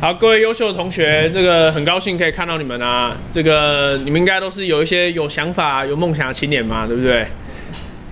好，各位优秀的同学，这个很高兴可以看到你们啊。这个你们应该都是有一些有想法、有梦想的青年嘛，对不对？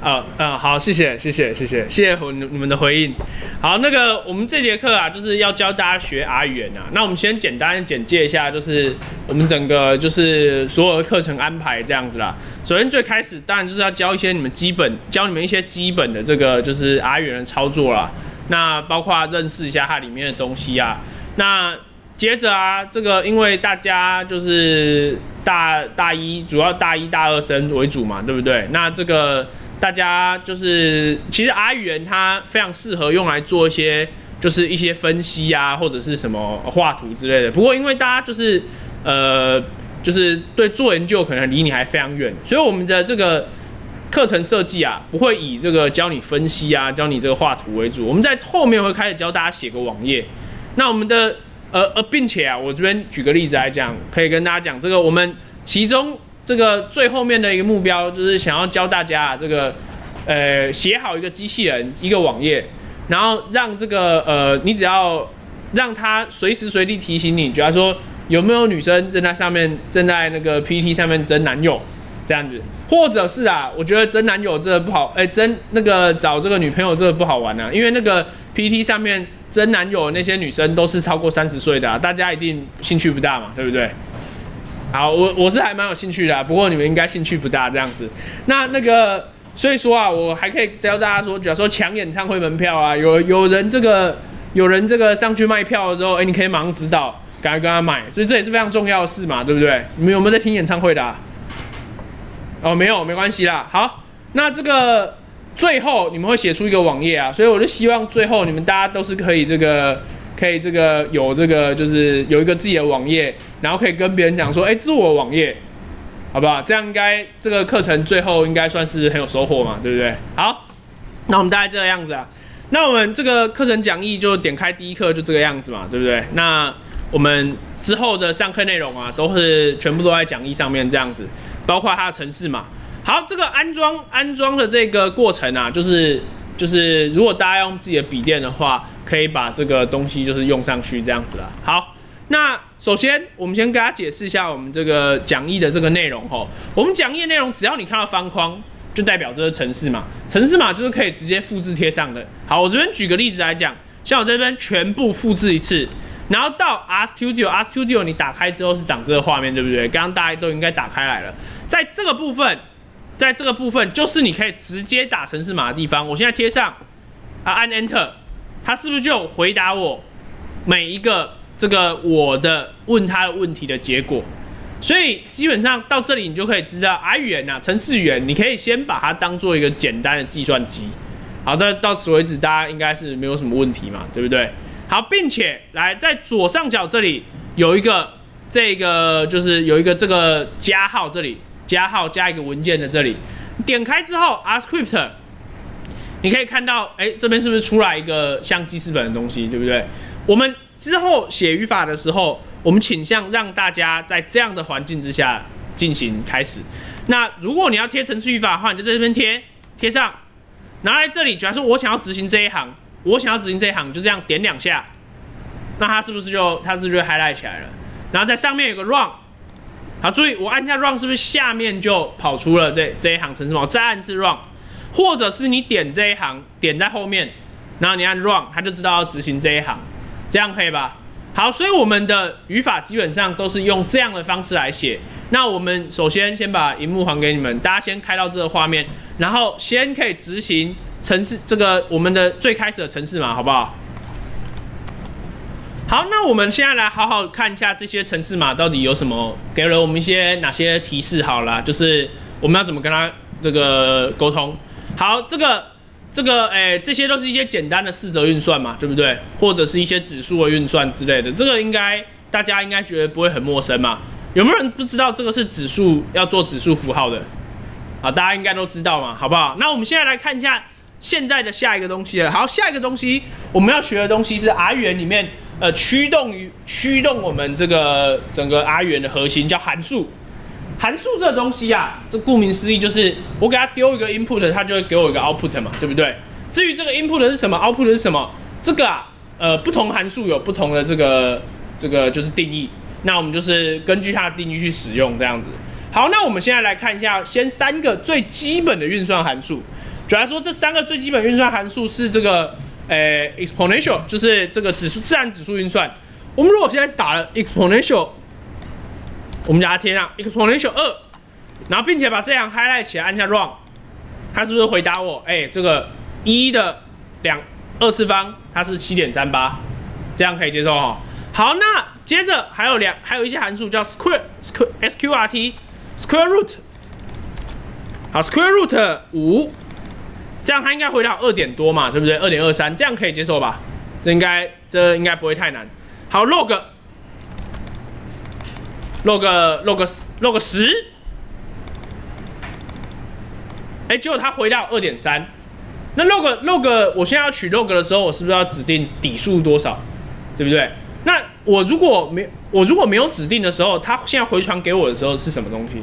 啊啊，好，谢谢，谢谢，谢谢，谢谢你你们的回应。好，那个我们这节课啊，就是要教大家学 R 语言啊。那我们先简单简介一下，就是我们整个就是所有的课程安排这样子啦。首先最开始当然就是要教一些你们基本，教你们一些基本的这个就是 R 语言的操作啦。那包括认识一下它里面的东西啊。那接着啊，这个因为大家就是大大一，主要大一大二生为主嘛，对不对？那这个大家就是其实阿语言它非常适合用来做一些就是一些分析啊，或者是什么画图之类的。不过因为大家就是呃就是对做研究可能离你还非常远，所以我们的这个课程设计啊，不会以这个教你分析啊，教你这个画图为主。我们在后面会开始教大家写个网页。那我们的呃呃，并且啊，我这边举个例子来讲，可以跟大家讲，这个我们其中这个最后面的一个目标，就是想要教大家这个呃写好一个机器人一个网页，然后让这个呃你只要让它随时随地提醒你，比如说有没有女生正在上面正在那个 PPT 上面争男友这样子，或者是啊，我觉得争男友这个不好，哎，争那个找这个女朋友这个不好玩啊，因为那个 PPT 上面。真男友那些女生都是超过三十岁的，大家一定兴趣不大嘛，对不对？好，我我是还蛮有兴趣的，不过你们应该兴趣不大这样子。那那个，所以说啊，我还可以教大家说，假如说抢演唱会门票啊，有有人这个有人这个上去卖票的时候，哎，你可以马上指导，赶快跟他买，所以这也是非常重要的事嘛，对不对？你们有没有在听演唱会的？哦，没有，没关系啦。好，那这个。最后你们会写出一个网页啊，所以我就希望最后你们大家都是可以这个，可以这个有这个就是有一个自己的网页，然后可以跟别人讲说，哎，这是我网页，好不好？这样应该这个课程最后应该算是很有收获嘛，对不对？好，那我们大概这个样子啊，那我们这个课程讲义就点开第一课就这个样子嘛，对不对？那我们之后的上课内容啊，都是全部都在讲义上面这样子，包括它的程式嘛。好，这个安装安装的这个过程啊，就是就是，如果大家用自己的笔电的话，可以把这个东西就是用上去这样子了。好，那首先我们先跟大家解释一下我们这个讲义的这个内容吼。我们讲义内容，只要你看到方框，就代表这是城市码，城市码就是可以直接复制贴上的。好，我这边举个例子来讲，像我这边全部复制一次，然后到 R Studio，R Studio 你打开之后是长这个画面，对不对？刚刚大家都应该打开来了，在这个部分。在这个部分，就是你可以直接打城市码的地方。我现在贴上，啊，按 Enter，它是不是就回答我每一个这个我的问他的问题的结果？所以基本上到这里，你就可以知道 R 语言呐，程式语言，你可以先把它当做一个简单的计算机。好，在到此为止，大家应该是没有什么问题嘛，对不对？好，并且来在左上角这里有一个这个，就是有一个这个加号这里。加号加一个文件的这里，点开之后 a s c r i p t 你可以看到，哎，这边是不是出来一个像记事本的东西，对不对？我们之后写语法的时候，我们倾向让大家在这样的环境之下进行开始。那如果你要贴程序语法的话，你就在这边贴，贴上，拿来这里。假如说我想要执行这一行，我想要执行这一行，就这样点两下，那它是不是就它是不是就 highlight 起来了？然后在上面有个 run。好，注意我按下 run 是不是下面就跑出了这这一行程式码？再按次 run，或者是你点这一行，点在后面，然后你按 run，它就知道要执行这一行，这样可以吧？好，所以我们的语法基本上都是用这样的方式来写。那我们首先先把荧幕还给你们，大家先开到这个画面，然后先可以执行程式这个我们的最开始的程式码，好不好？好，那我们现在来好好看一下这些城市码到底有什么，给了我们一些哪些提示？好了，就是我们要怎么跟他这个沟通。好，这个这个，哎，这些都是一些简单的四则运算嘛，对不对？或者是一些指数的运算之类的，这个应该大家应该觉得不会很陌生嘛？有没有人不知道这个是指数要做指数符号的？啊，大家应该都知道嘛，好不好？那我们现在来看一下现在的下一个东西了。好，下一个东西我们要学的东西是 R 语言里面。呃，驱动于驱动我们这个整个阿元的核心叫函数。函数这东西啊，这顾名思义就是我给它丢一个 input，它就会给我一个 output 嘛，对不对？至于这个 input 是什么，output 是什么，这个啊，呃，不同函数有不同的这个这个就是定义。那我们就是根据它的定义去使用这样子。好，那我们现在来看一下，先三个最基本的运算函数。主要说这三个最基本运算函数是这个，诶，exponential，就是这个指数自然指数运算。我们如果现在打了 exponential，我们把它贴上 exponential 二，然后并且把这行 highlight 起来，按下 run，它是不是回答我？哎，这个一的两二次方它是七点三八，这样可以接受哈。好，那接着还有两还有一些函数叫 square square sqrt square root，好 square root 五，这样它应该回到二点多嘛，对不对？二点二三，这样可以接受吧？这应该这应该不会太难。好，log log log log 十，哎，结果它回到二点三。那 log log 我现在要取 log 的时候，我是不是要指定底数多少？对不对？那我如果没我如果没有指定的时候，它现在回传给我的时候是什么东西？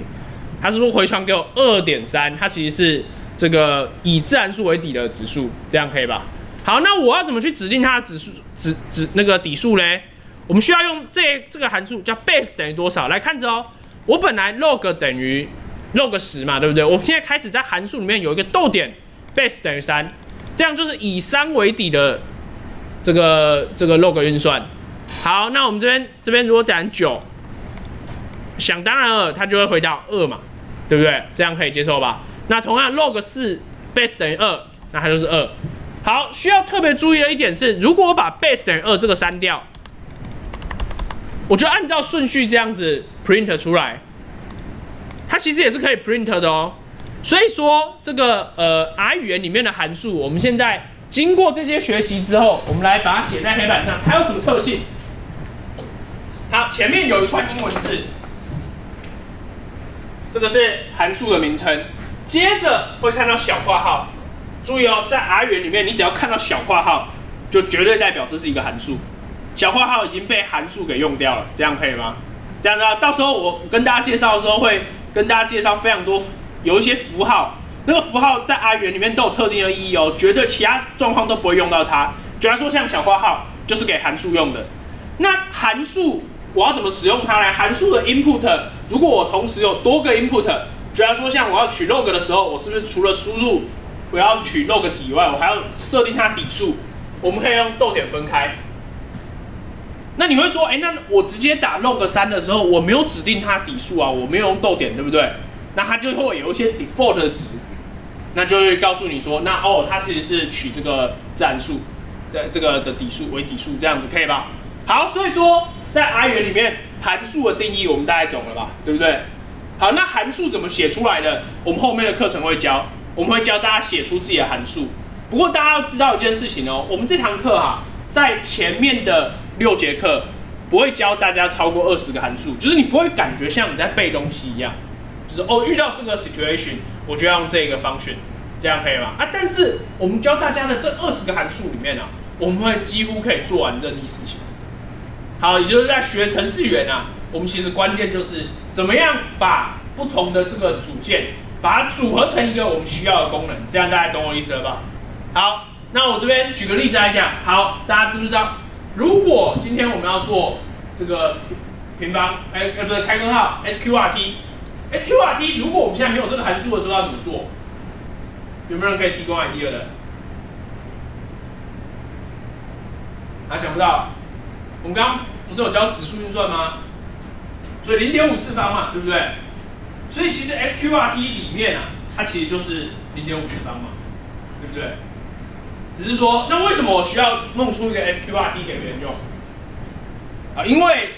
它是不是回传给我二点三？它其实是这个以自然数为底的指数，这样可以吧？好，那我要怎么去指定它的指数指指那个底数嘞？我们需要用这这个函数叫 base 等于多少来看着哦。我本来 log 等于 log 十嘛，对不对？我现在开始在函数里面有一个逗点，base 等于三，这样就是以三为底的这个这个 log 运算。好，那我们这边这边如果讲九，想当然了，它就会回到二嘛，对不对？这样可以接受吧？那同样 log 四 base 等于二，那它就是二。好，需要特别注意的一点是，如果我把 base 等于二这个删掉。我就按照顺序这样子 print 出来，它其实也是可以 print 的哦。所以说这个呃 R 语言里面的函数，我们现在经过这些学习之后，我们来把它写在黑板上。它有什么特性？它前面有一串英文字，这个是函数的名称。接着会看到小括号，注意哦，在 R 语里面，你只要看到小括号，就绝对代表这是一个函数。小括号已经被函数给用掉了，这样可以吗？这样子，到时候我跟大家介绍的时候，会跟大家介绍非常多有一些符号，那个符号在 R 语言里面都有特定的意义哦，绝对其他状况都不会用到它。举例说，像小括号就是给函数用的。那函数我要怎么使用它呢？函数的 input，如果我同时有多个 input，举例说像我要取 log 的时候，我是不是除了输入我要取 log 几以外，我还要设定它底数？我们可以用逗点分开。那你会说，哎，那我直接打 log 三的时候，我没有指定它底数啊，我没有用逗点，对不对？那它就会有一些 default 的值，那就会告诉你说，那哦，它其实是取这个自然数的这个的底数为底数，这样子可以吧？好，所以说在 R 语言里面，函数的定义我们大概懂了吧？对不对？好，那函数怎么写出来的？我们后面的课程会教，我们会教大家写出自己的函数。不过大家要知道一件事情哦，我们这堂课哈，在前面的。六节课不会教大家超过二十个函数，就是你不会感觉像你在背东西一样，就是哦遇到这个 situation 我就要用这个 function，，这样可以吗？啊，但是我们教大家的这二十个函数里面啊，我们会几乎可以做完任意事情。好，也就是在学程序员啊，我们其实关键就是怎么样把不同的这个组件，把它组合成一个我们需要的功能，这样大家懂我意思了吧？好，那我这边举个例子来讲，好，大家知不知道？如果今天我们要做这个平方，哎，呃，不是开根号，sqrt，sqrt，如果我们现在没有这个函数的时候要怎么做？有没有人可以提供 idea 的？还想不到？我们刚刚不是有教指数运算吗？所以零点五次方嘛，对不对？所以其实 sqrt 里面啊，它其实就是零点五次方嘛，对不对？只是说，那为什么我需要弄出一个 sqrt 给别人用？啊，因为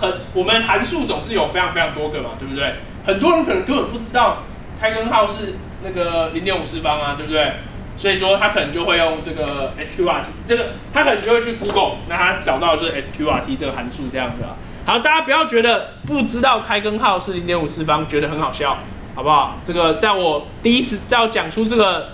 很我们函数总是有非常非常多个嘛，对不对？很多人可能根本不知道开根号是那个零点五次方啊，对不对？所以说他可能就会用这个 sqrt，这个他可能就会去 Google，那他找到这 sqrt 这个函数这样子啊。好，大家不要觉得不知道开根号是零点五次方，觉得很好笑，好不好？这个在我第一次在讲出这个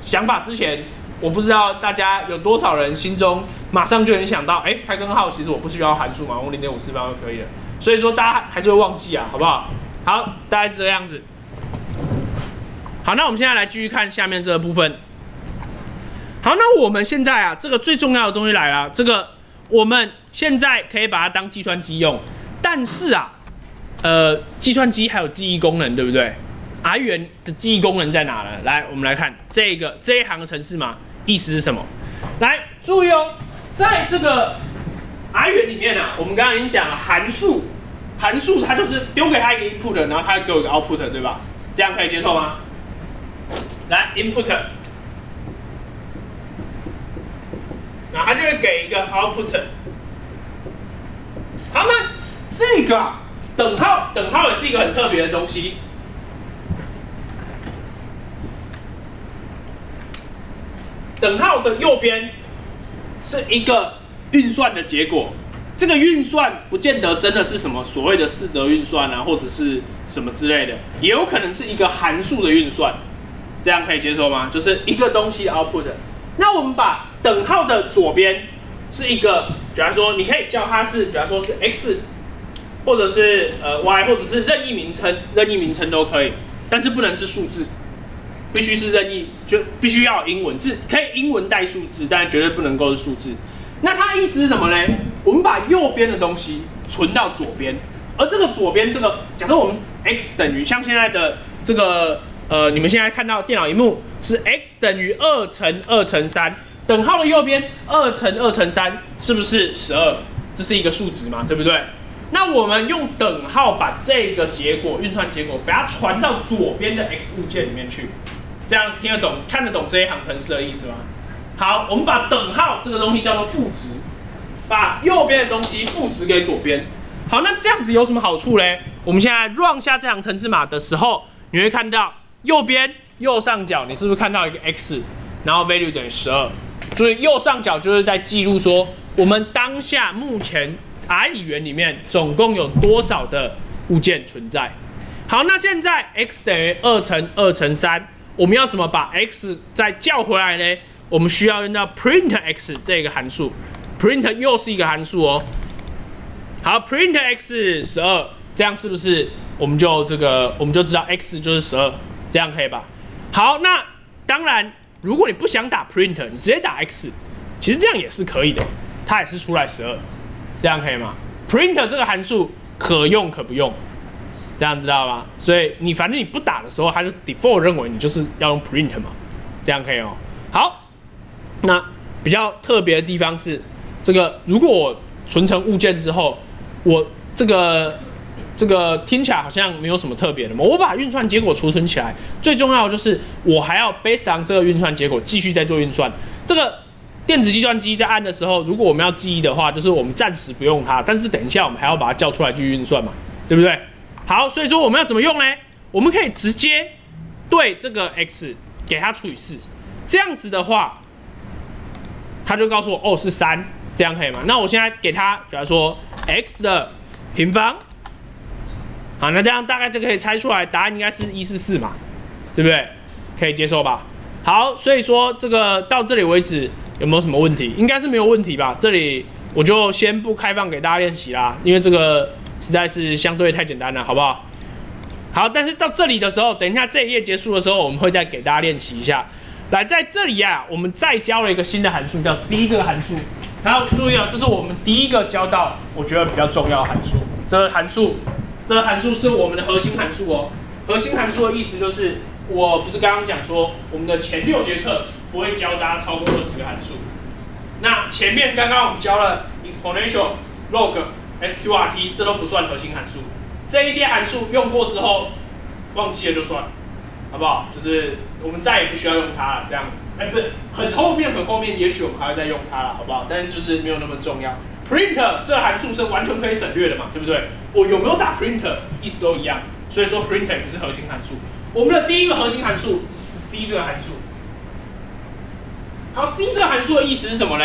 想法之前。我不知道大家有多少人心中马上就能想到，哎，开根号其实我不需要函数嘛，用零点五次方就可以了。所以说大家还是会忘记啊，好不好？好，大概是这样子。好，那我们现在来继续看下面这个部分。好，那我们现在啊，这个最重要的东西来了，这个我们现在可以把它当计算机用，但是啊，呃，计算机还有记忆功能，对不对？R 语言的记忆功能在哪呢？来，我们来看这个这一行的程式嘛，意思是什么？来，注意哦，在这个 R 语言里面啊，我们刚刚已经讲了函数，函数它就是丢给它一个 input，然后它给我一个 output，对吧？这样可以接受吗？来，input，那它就会给一个 output。好，那这个等号，等号也是一个很特别的东西。等号的右边是一个运算的结果，这个运算不见得真的是什么所谓的四则运算啊，或者是什么之类的，也有可能是一个函数的运算，这样可以接受吗？就是一个东西 output。那我们把等号的左边是一个，假如说你可以叫它是，假如说是 x，或者是呃 y，或者是任意名称，任意名称都可以，但是不能是数字。必须是任意，就必须要英文字，可以英文带数字，但绝对不能够是数字。那它的意思是什么呢？我们把右边的东西存到左边，而这个左边这个，假设我们 x 等于像现在的这个，呃，你们现在看到电脑荧幕是 x 等于二乘二乘三，等号的右边二乘二乘三是不是十二？这是一个数值嘛，对不对？那我们用等号把这个结果运算结果，把它传到左边的 x 物件里面去。这样听得懂、看得懂这一行程式的意思吗？好，我们把等号这个东西叫做赋值，把右边的东西赋值给左边。好，那这样子有什么好处嘞？我们现在 run 下这行程式码的时候，你会看到右边右上角，你是不是看到一个 x，然后 value 等于十二？所以右上角就是在记录说，我们当下目前 R 语言里面总共有多少的物件存在。好，那现在 x 等于二乘二乘三。我们要怎么把 x 再叫回来呢？我们需要用到 print x 这个函数，print 又是一个函数哦。好，print x 十二，这样是不是我们就这个我们就知道 x 就是十二，这样可以吧？好，那当然，如果你不想打 print，你直接打 x，其实这样也是可以的，它也是出来十二，这样可以吗？print 这个函数可用可不用。这样知道吗？所以你反正你不打的时候，它就 default 认为你就是要用 print 嘛，这样可以哦。好，那比较特别的地方是，这个如果我存成物件之后，我这个这个听起来好像没有什么特别的嘛。我把运算结果储存起来，最重要的就是我还要 based on 这个运算结果继续在做运算。这个电子计算机在按的时候，如果我们要记忆的话，就是我们暂时不用它，但是等一下我们还要把它叫出来去运算嘛，对不对？好，所以说我们要怎么用呢？我们可以直接对这个 x 给它除以四，这样子的话，它就告诉我哦是三，这样可以吗？那我现在给它，假如说 x 的平方，好，那这样大概就可以猜出来，答案应该是一四四嘛，对不对？可以接受吧？好，所以说这个到这里为止有没有什么问题？应该是没有问题吧？这里我就先不开放给大家练习啦，因为这个。实在是相对太简单了，好不好？好，但是到这里的时候，等一下这一页结束的时候，我们会再给大家练习一下。来，在这里呀，我们再教了一个新的函数，叫 c 这个函数。然后注意啊，这是我们第一个教到，我觉得比较重要的函数。这个函数，这个函数是我们的核心函数哦。核心函数的意思就是，我不是刚刚讲说，我们的前六节课不会教大家超过二十个函数。那前面刚刚我们教了 exponential、log。sqrt 这都不算核心函数，这一些函数用过之后忘记了就算，好不好？就是我们再也不需要用它了，这样子。哎，不是很后面很后面，也许我们还要再用它了，好不好？但是就是没有那么重要。Print 这函数是完全可以省略的嘛，对不对？我有没有打 print 意思都一样，所以说 print 不是核心函数。我们的第一个核心函数是 c 这个函数。好，c 这个函数的意思是什么呢？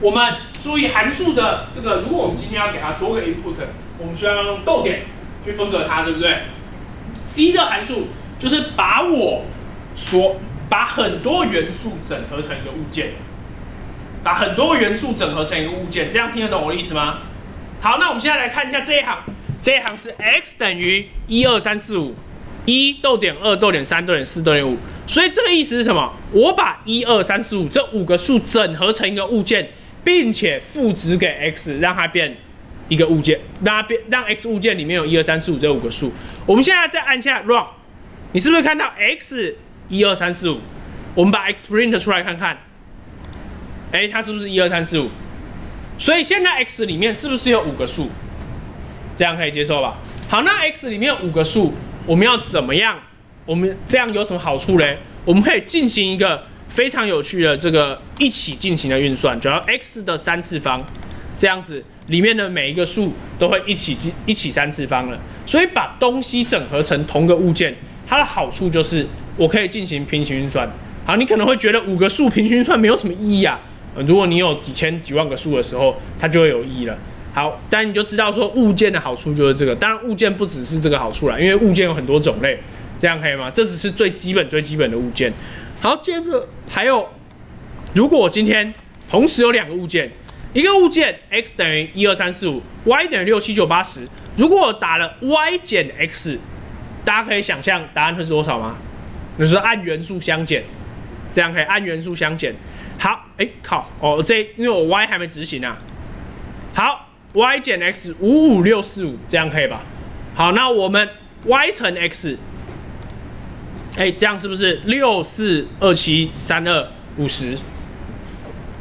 我们注意函数的这个，如果我们今天要给它多个 input，我们需要用逗点去分隔它，对不对？c 这个函数就是把我所把很多元素整合成一个物件，把很多元素整合成一个物件，这样听得懂我的意思吗？好，那我们现在来看一下这一行，这一行是 x 等于一二三四五，一逗点二逗点三逗点四逗点五，所以这个意思是什么？我把一二三四五这五个数整合成一个物件。并且赋值给 x，让它变一个物件，让它变让 x 物件里面有一二三四五这五个数。我们现在再按下 run，你是不是看到 x 一二三四五？我们把 x print 出来看看，哎，它是不是一二三四五？所以现在 x 里面是不是有五个数？这样可以接受吧？好，那 x 里面五个数，我们要怎么样？我们这样有什么好处嘞？我们可以进行一个非常有趣的这个一起进行的运算，主要 x 的三次方，这样子里面的每一个数都会一起进一起三次方了。所以把东西整合成同个物件，它的好处就是我可以进行平行运算。好，你可能会觉得五个数平行运算没有什么意义啊。如果你有几千几万个数的时候，它就会有意义了。好，但你就知道说物件的好处就是这个。当然，物件不只是这个好处啦，因为物件有很多种类，这样可以吗？这只是最基本最基本的物件。好，接着还有，如果我今天同时有两个物件，一个物件 x 等于一二三四五，y 等于六七九八十，如果我打了 y 减 x，大家可以想象答案会是多少吗？就是按元素相减，这样可以按元素相减。好，哎靠，哦这因为我 y 还没执行啊。好，y 减 x 五五六四五，这样可以吧？好，那我们 y 乘 x，哎，这样是不是六四二七三二五十？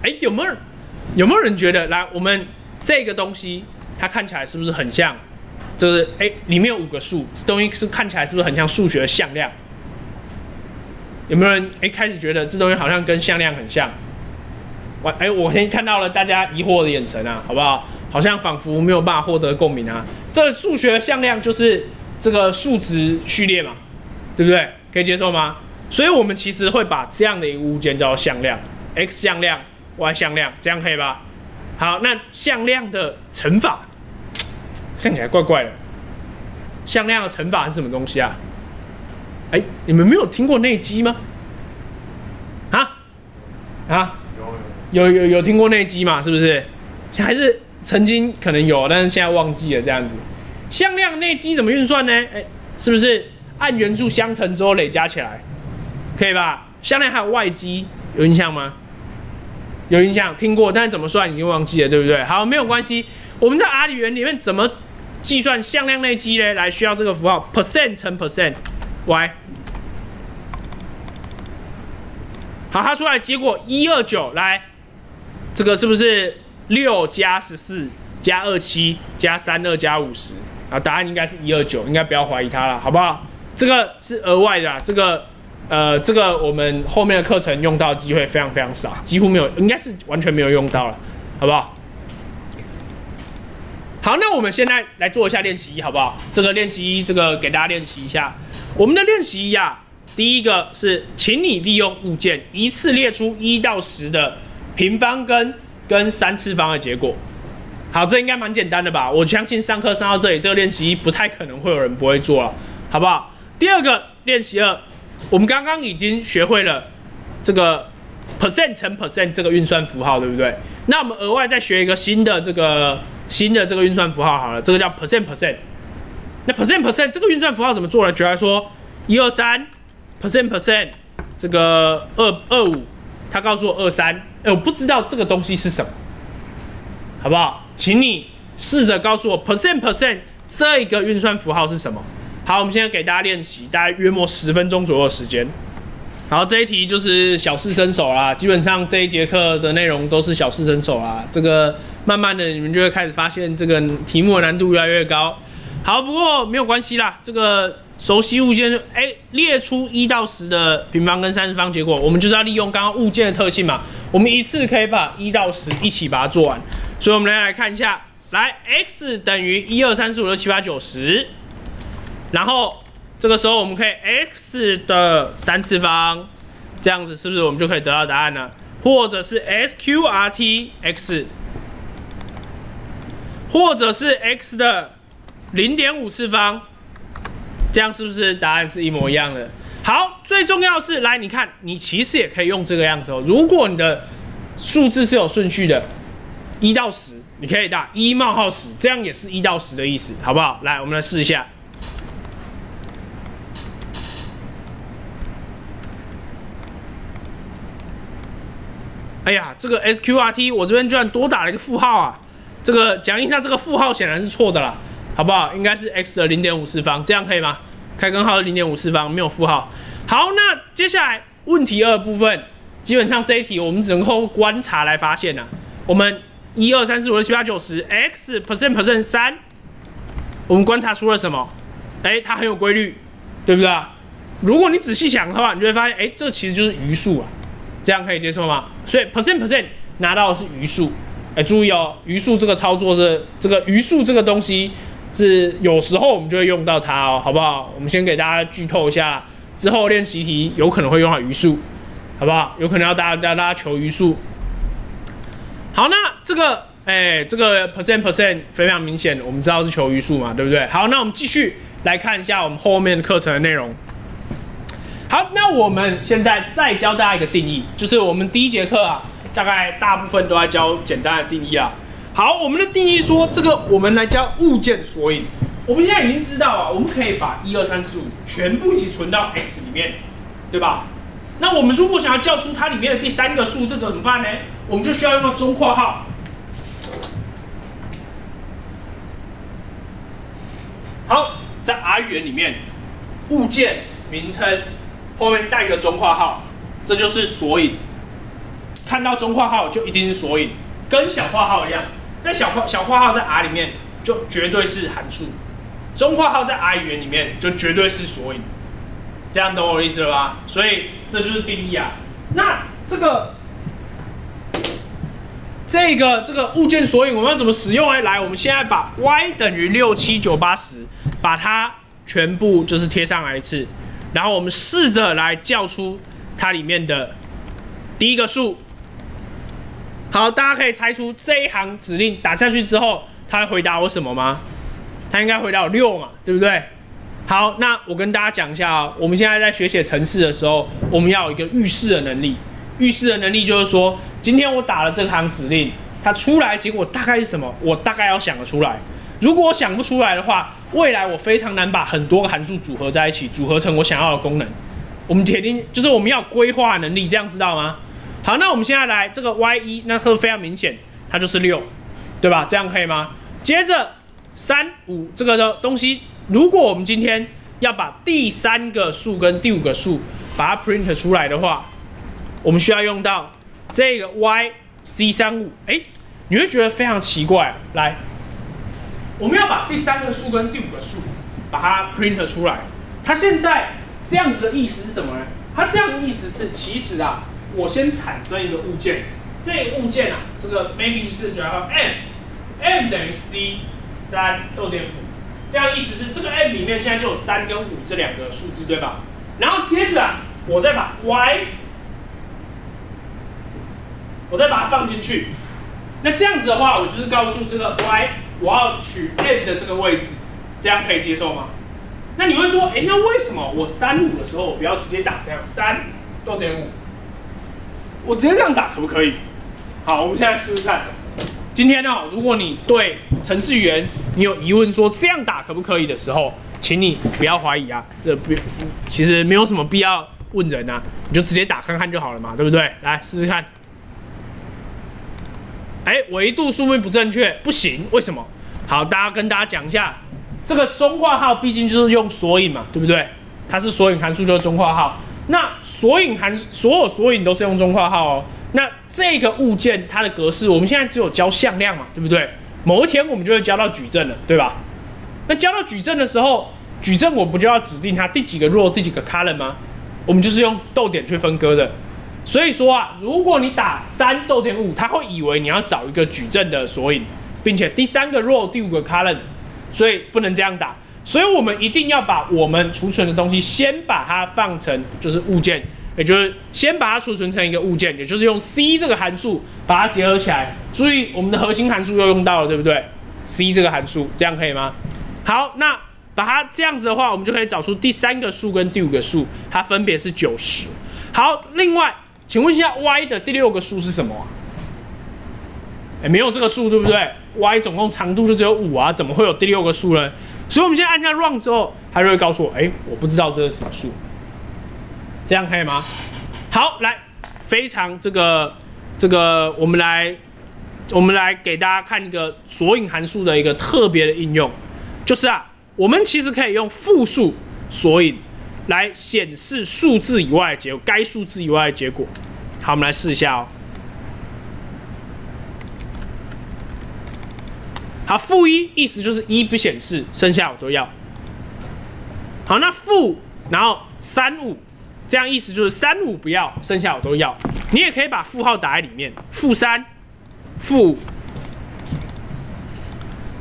哎，有没有有没有人觉得，来，我们这个东西它看起来是不是很像？就是哎，里面有五个数，这东西是看起来是不是很像数学的向量？有没有人哎开始觉得这东西好像跟向量很像？我哎，我先看到了大家疑惑的眼神啊，好不好？好像仿佛没有办法获得共鸣啊。这数学的向量就是这个数值序列嘛，对不对？可以接受吗？所以我们其实会把这样的一个物件叫做向量，x 向量，y 向量，这样可以吧？好，那向量的乘法看起来怪怪的。向量的乘法是什么东西啊？哎，你们没有听过内积吗？啊？啊？有有有听过内积嘛？是不是？还是曾经可能有，但是现在忘记了这样子。向量内积怎么运算呢？哎，是不是按元素相乘之后累加起来？可以吧？向量还有外积，有印象吗？有印象，听过，但是怎么算已经忘记了，对不对？好，没有关系。我们在 R 语言里面怎么计算向量内积呢？来，需要这个符号 percent 乘 percent，y。好，它出来结果一二九，来。这个是不是六加十四加二七加三二加五十啊？答案应该是一二九，应该不要怀疑它了，好不好？这个是额外的，这个呃，这个我们后面的课程用到机会非常非常少，几乎没有，应该是完全没有用到了，好不好？好，那我们现在来做一下练习一，好不好？这个练习一，这个给大家练习一下。我们的练习一啊，第一个是，请你利用物件一次列出一到十的。平方根跟三次方的结果，好，这应该蛮简单的吧？我相信上课上到这里，这个练习不太可能会有人不会做了，好不好？第二个练习二，我们刚刚已经学会了这个 percent 乘 percent 这个运算符号，对不对？那我们额外再学一个新的这个新的这个运算符号好了，这个叫 percent percent。那 percent percent 这个运算符号怎么做呢？举来说，一二三 percent percent，这个二二五。他告诉我二三，哎，我不知道这个东西是什么，好不好？请你试着告诉我 percent percent 这一个运算符号是什么？好，我们现在给大家练习，大概约莫十分钟左右的时间。好，这一题就是小试身手啦，基本上这一节课的内容都是小试身手啦。这个慢慢的你们就会开始发现这个题目难度越来越高。好，不过没有关系啦，这个。熟悉物件，哎，列出一到十的平方跟三次方结果，我们就是要利用刚刚物件的特性嘛，我们一次可以把一到十一起把它做完，所以我们来来看一下，来，x 等于一二三四五六七八九十，然后这个时候我们可以 x 的三次方，这样子是不是我们就可以得到答案了？或者是 sqrt x，或者是 x 的零点五次方。这样是不是答案是一模一样的？好，最重要是来，你看，你其实也可以用这个样子哦。如果你的数字是有顺序的，一到十，你可以打一冒号十，这样也是一到十的意思，好不好？来，我们来试一下。哎呀，这个 SQRT 我这边居然多打了一个负号啊！这个讲一下，这个负号显然是错的啦，好不好？应该是 x 的零点五次方，这样可以吗？开根号零点五次方，没有负号。好，那接下来问题二部分，基本上这一题我们只能靠观察来发现了。我们一二三四五六七八九十 x percent percent 三，我们观察出了什么？哎，它很有规律，对不对？如果你仔细想的话，你就会发现，哎，这其实就是余数啊。这样可以接受吗？所以 percent percent 拿到的是余数。哎，注意哦，余数这个操作是这个余数这个东西是有时候我们就会用到它哦，好不好？我们先给大家剧透一下，之后练习题有可能会用到余数，好不好？有可能要大家大家求余数。好，那这个哎，这个 percent percent 非常明显，我们知道是求余数嘛，对不对？好，那我们继续来看一下我们后面课程的内容。好，那我们现在再教大家一个定义，就是我们第一节课啊，大概大部分都在教简单的定义啊。好，我们的定义说这个，我们来叫物件索引。我们现在已经知道啊，我们可以把一二三四五全部一起存到 x 里面，对吧？那我们如果想要叫出它里面的第三个数，这怎么办呢？我们就需要用到中括号。好，在 R 语言里面，物件名称。后面带一个中括号，这就是索引。看到中括号就一定是索引，跟小括号一样，在小括小括号在 R 里面就绝对是函数，中括号在 R 语言里面就绝对是索引。这样懂我意思了吧？所以这就是定义啊。那这个这个这个物件索引我们要怎么使用？哎，来，我们现在把 y 等于六七九八十，把它全部就是贴上来一次。然后我们试着来叫出它里面的第一个数。好，大家可以猜出这一行指令打下去之后，它会回答我什么吗？它应该回答我六嘛，对不对？好，那我跟大家讲一下啊，我们现在在学写程式的时候，我们要有一个预示的能力。预示的能力就是说，今天我打了这行指令，它出来结果大概是什么？我大概要想得出来。如果我想不出来的话，未来我非常难把很多个函数组合在一起，组合成我想要的功能。我们铁定就是我们要规划能力，这样知道吗？好，那我们现在来这个 y 一，那是非常明显，它就是六，对吧？这样可以吗？接着三五这个的东西，如果我们今天要把第三个数跟第五个数把它 print 出来的话，我们需要用到这个 y c 三五，哎，你会觉得非常奇怪，来。我们要把第三个数跟第五个数把它 print 出来。它现在这样子的意思是什么呢？它这样的意思是，其实啊，我先产生一个物件，这个物件啊，这个 maybe 是主要 m，m 等于 c 三逗点五，这样意思是这个 m 里面现在就有三跟五这两个数字，对吧？然后接着啊，我再把 y，我再把它放进去。那这样子的话，我就是告诉这个 y。我要取 n 的这个位置，这样可以接受吗？那你会说，哎，那为什么我三五的时候我不要直接打这样三逗点五？我直接这样打可不可以？好，我们现在试试看。今天呢，如果你对程序员你有疑问，说这样打可不可以的时候，请你不要怀疑啊，这不，其实没有什么必要问人啊，你就直接打看看就好了嘛，对不对？来试试看。哎，维度数位不正确，不行，为什么？好，大家跟大家讲一下，这个中括号毕竟就是用索引嘛，对不对？它是索引函数，就是中括号。那索引函所有索引都是用中括号哦。那这个物件它的格式，我们现在只有教向量嘛，对不对？某一天我们就会教到矩阵了，对吧？那教到矩阵的时候，矩阵我不就要指定它第几个 row 第几个 column 吗？我们就是用逗点去分割的。所以说啊，如果你打三逗点五，它会以为你要找一个矩阵的索引，并且第三个 row 第五个 column，所以不能这样打。所以我们一定要把我们储存的东西先把它放成就是物件，也就是先把它储存成一个物件，也就是用 c 这个函数把它结合起来。注意我们的核心函数又用到了，对不对？c 这个函数，这样可以吗？好，那把它这样子的话，我们就可以找出第三个数跟第五个数，它分别是九十。好，另外。请问一下，y 的第六个数是什么？哎，没有这个数，对不对？y 总共长度就只有五啊，怎么会有第六个数呢？所以我们现在按下 run 之后，它就会告诉我，哎，我不知道这是什么数。这样可以吗？好，来，非常这个这个我们来，我们来给大家看一个索引函数的一个特别的应用，就是啊，我们其实可以用复数索引来显示数字以外的结果，该数字以外的结果。好，我们来试一下哦。好，负一意思就是一不显示，剩下我都要。好，那负然后三五，这样意思就是三五不要，剩下我都要。你也可以把负号打在里面，负三，负五。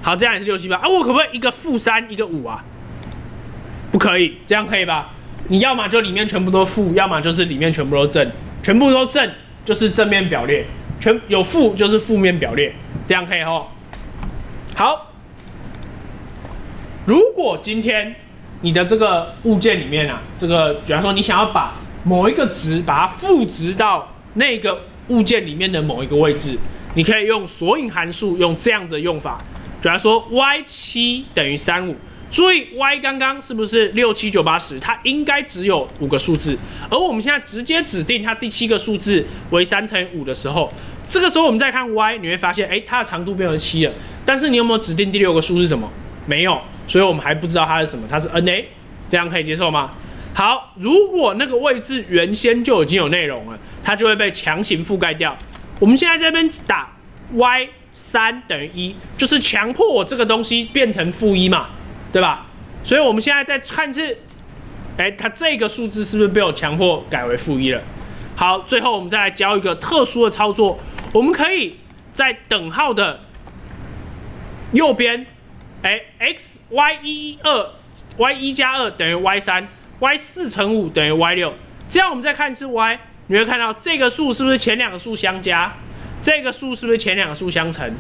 好，这样也是六七八啊。我可不可以一个负三，一个五啊？不可以，这样可以吧？你要么就里面全部都负，要么就是里面全部都正，全部都正就是正面表列，全有负就是负面表列，这样可以吼。好，如果今天你的这个物件里面啊，这个比方说你想要把某一个值把它赋值到那个物件里面的某一个位置，你可以用索引函数用这样子的用法，比方说 y 七等于三五，注意 y 刚刚是不是六七九八十？它应该只有五个数字，而我们现在直接指定它第七个数字为三乘以五的时候。这个时候我们再看 y，你会发现，哎，它的长度变成七了。但是你有没有指定第六个数是什么？没有，所以我们还不知道它是什么，它是 n a，这样可以接受吗？好，如果那个位置原先就已经有内容了，它就会被强行覆盖掉。我们现在这边打 y 三等于一，就是强迫我这个东西变成负一嘛，对吧？所以我们现在在看是，哎，它这个数字是不是被我强迫改为负一了？好，最后我们再来教一个特殊的操作。我们可以在等号的右边，哎，x y 一二 y 一加二等于 y 三，y 四乘五等于 y 六。这样我们再看是 y，你会看到这个数是不是前两个数相加？这个数是不是前两个数相乘？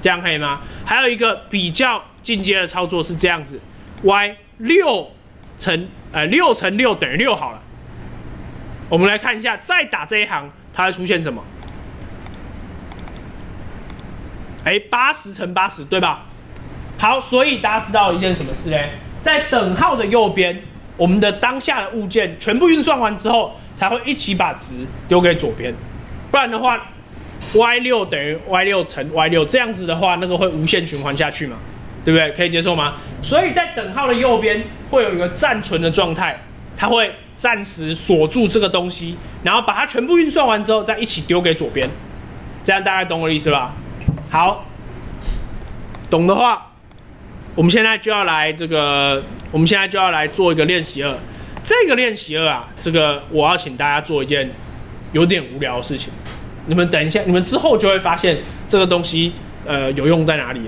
这样可以吗？还有一个比较进阶的操作是这样子，y 六乘呃六乘六等于六好了。我们来看一下，再打这一行，它会出现什么？哎，八十乘八十，对吧？好，所以大家知道一件什么事嘞？在等号的右边，我们的当下的物件全部运算完之后，才会一起把值丢给左边。不然的话，y 六等于 y 六乘 y 六，这样子的话，那个会无限循环下去嘛？对不对？可以接受吗？所以在等号的右边会有一个暂存的状态，它会暂时锁住这个东西，然后把它全部运算完之后，再一起丢给左边。这样大家懂我的意思吧？好，懂的话，我们现在就要来这个，我们现在就要来做一个练习二。这个练习二啊，这个我要请大家做一件有点无聊的事情。你们等一下，你们之后就会发现这个东西呃有用在哪里。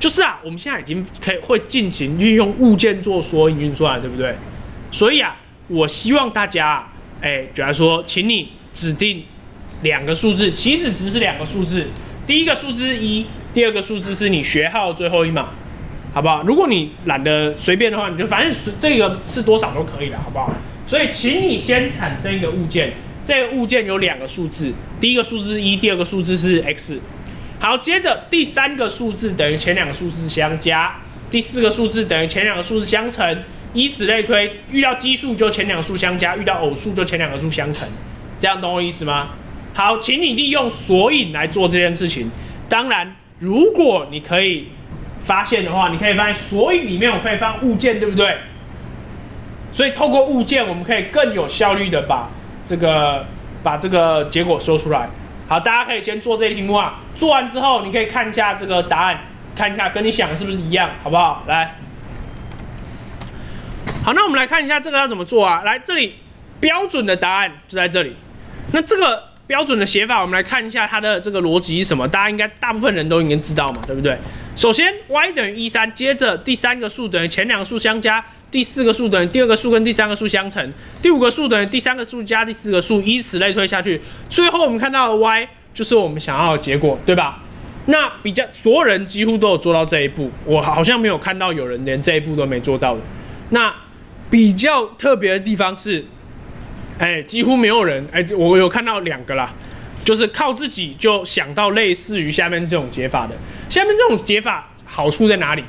就是啊，我们现在已经可以会进行运用物件做索引运算，对不对？所以啊，我希望大家，哎，比如说，请你指定两个数字，起始值是两个数字。第一个数字一，第二个数字是你学号最后一码，好不好？如果你懒得随便的话，你就反正这个是多少都可以的，好不好？所以，请你先产生一个物件，这个物件有两个数字，第一个数字一，第二个数字是 x。好，接着第三个数字等于前两个数字相加，第四个数字等于前两个数字相乘，以此类推，遇到奇数就前两个数相加，遇到偶数就前两个数相乘，这样懂我意思吗？好，请你利用索引来做这件事情。当然，如果你可以发现的话，你可以发现索引里面我可以放物件，对不对？所以透过物件，我们可以更有效率的把这个把这个结果说出来。好，大家可以先做这些题目啊。做完之后，你可以看一下这个答案，看一下跟你想的是不是一样，好不好？来，好，那我们来看一下这个要怎么做啊？来，这里标准的答案就在这里。那这个。标准的写法，我们来看一下它的这个逻辑是什么？大家应该大部分人都应该知道嘛，对不对？首先，y 等于一三，接着第三个数等于前两个数相加，第四个数等于第二个数跟第三个数相乘，第五个数等于第三个数加第四个数，以此类推下去。最后我们看到的 y 就是我们想要的结果，对吧？那比较所有人几乎都有做到这一步，我好像没有看到有人连这一步都没做到的。那比较特别的地方是。哎，几乎没有人哎，我有看到两个啦，就是靠自己就想到类似于下面这种解法的。下面这种解法好处在哪里？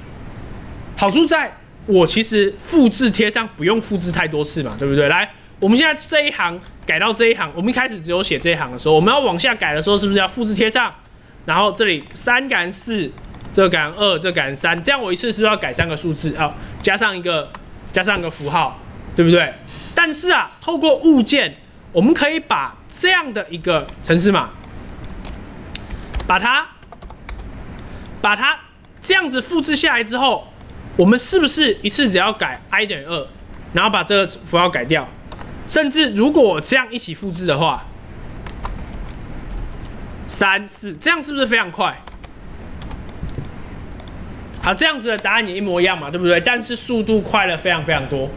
好处在我其实复制贴上不用复制太多次嘛，对不对？来，我们现在这一行改到这一行，我们一开始只有写这一行的时候，我们要往下改的时候，是不是要复制贴上？然后这里三改四，这改二，这改三，这样我一次是不是要改三个数字啊？加上一个加上一个符号，对不对？但是啊，透过物件，我们可以把这样的一个程式码，把它把它这样子复制下来之后，我们是不是一次只要改 i 等于二，然后把这个符号改掉？甚至如果这样一起复制的话，三四，这样是不是非常快？好，这样子的答案也一模一样嘛，对不对？但是速度快了非常非常多，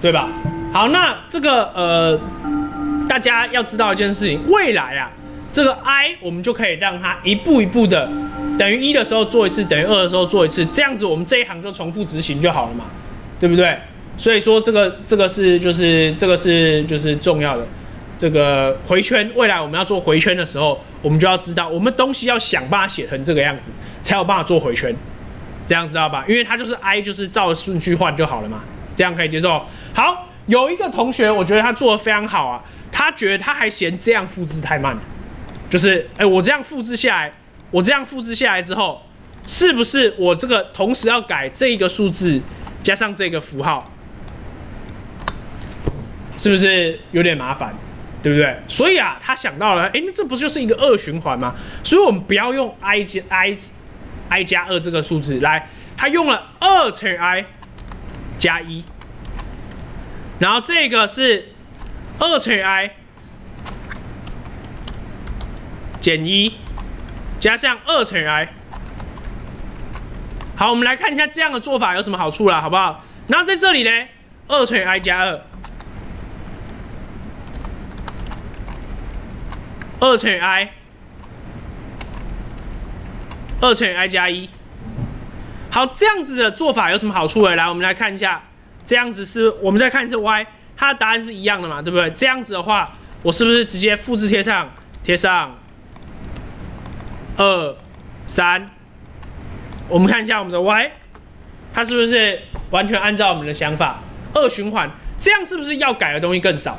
对吧？好，那这个呃，大家要知道一件事情，未来啊，这个 i 我们就可以让它一步一步的，等于一的时候做一次，等于二的时候做一次，这样子我们这一行就重复执行就好了嘛，对不对？所以说这个这个是就是这个是就是重要的，这个回圈，未来我们要做回圈的时候，我们就要知道，我们东西要想办法写成这个样子，才有办法做回圈，这样知道吧？因为它就是 i 就是照顺序换就好了嘛，这样可以接受。好，有一个同学，我觉得他做的非常好啊，他觉得他还嫌这样复制太慢，就是哎，我这样复制下来，我这样复制下来之后，是不是我这个同时要改这一个数字加上这个符号？是不是有点麻烦，对不对？所以啊，他想到了，哎，这不就是一个二循环吗？所以我们不要用 i 加 i i 加二这个数字来，他用了二乘以 i 加一，然后这个是二乘以 i 减一，加上二乘以 i。好，我们来看一下这样的做法有什么好处啦，好不好？然后在这里呢，二乘以 i 加二。二乘以 i，二乘以 i 加一，好，这样子的做法有什么好处呢？来，我们来看一下，这样子是，我们再看一次 y，它的答案是一样的嘛，对不对？这样子的话，我是不是直接复制贴上，贴上二三？我们看一下我们的 y，它是不是完全按照我们的想法二循环？这样是不是要改的东西更少？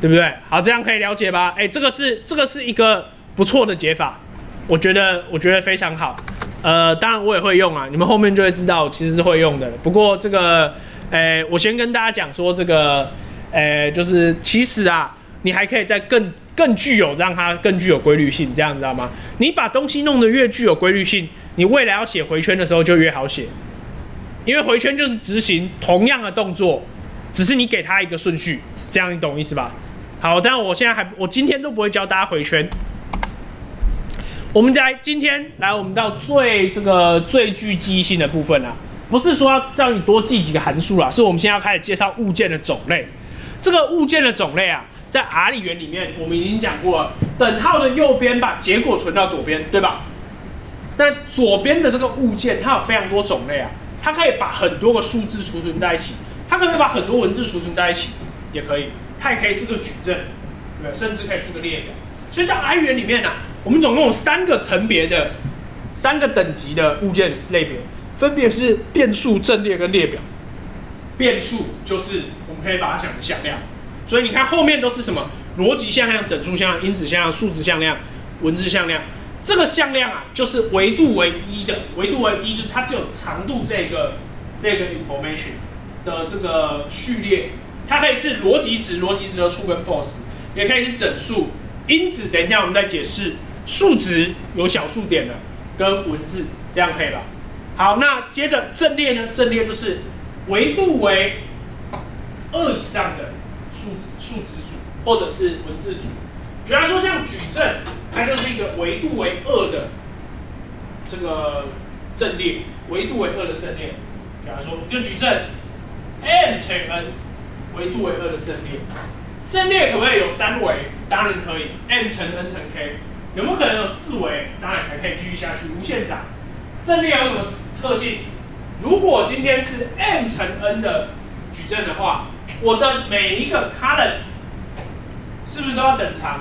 对不对？好，这样可以了解吧？哎，这个是这个是一个不错的解法，我觉得我觉得非常好。呃，当然我也会用啊，你们后面就会知道其实是会用的。不过这个，诶，我先跟大家讲说这个，诶，就是其实啊，你还可以再更更具有让它更具有规律性，这样知道吗？你把东西弄得越具有规律性，你未来要写回圈的时候就越好写，因为回圈就是执行同样的动作，只是你给它一个顺序，这样你懂意思吧？好，但我现在还，我今天都不会教大家回圈。我们在今天来，我们到最这个最具记忆性的部分了，不是说要叫你多记几个函数啦，是我们现在要开始介绍物件的种类。这个物件的种类啊，在 R 里元里面，我们已经讲过了，等号的右边把结果存到左边，对吧？但左边的这个物件，它有非常多种类啊，它可以把很多个数字储存在一起，它可以把很多文字储存在一起，也可以。它也可以是个矩阵，对甚至可以是个列表。所以在 I 语言里面呢，我们总共有三个层别的、三个等级的物件类别，分别是变数、阵列跟列表。变数就是我们可以把它想成向量，所以你看后面都是什么逻辑向量、整数向量、因子向量、数值向量、文字向量。这个向量啊，就是维度为一的，维度为一就是它只有长度这个这个 information 的这个序列。它可以是逻辑值，逻辑值的 true 跟 false，也可以是整数，因子等一下我们再解释。数值有小数点的，跟文字，这样可以吧？好，那接着阵列呢？阵列就是维度为二以上的数数值组，或者是文字组。比方说像矩阵，它就是一个维度为二的这个阵列，维度为二的阵列。比方说一个矩阵 m 乘 n。维度为二的阵列，阵列可不可以有三维？当然可以，m 乘 n 乘 k。有没有可能有四维？当然还可以继续下去，无限长。阵列有什么特性？如果今天是 m 乘 n 的矩阵的话，我的每一个 column 是不是都要等长？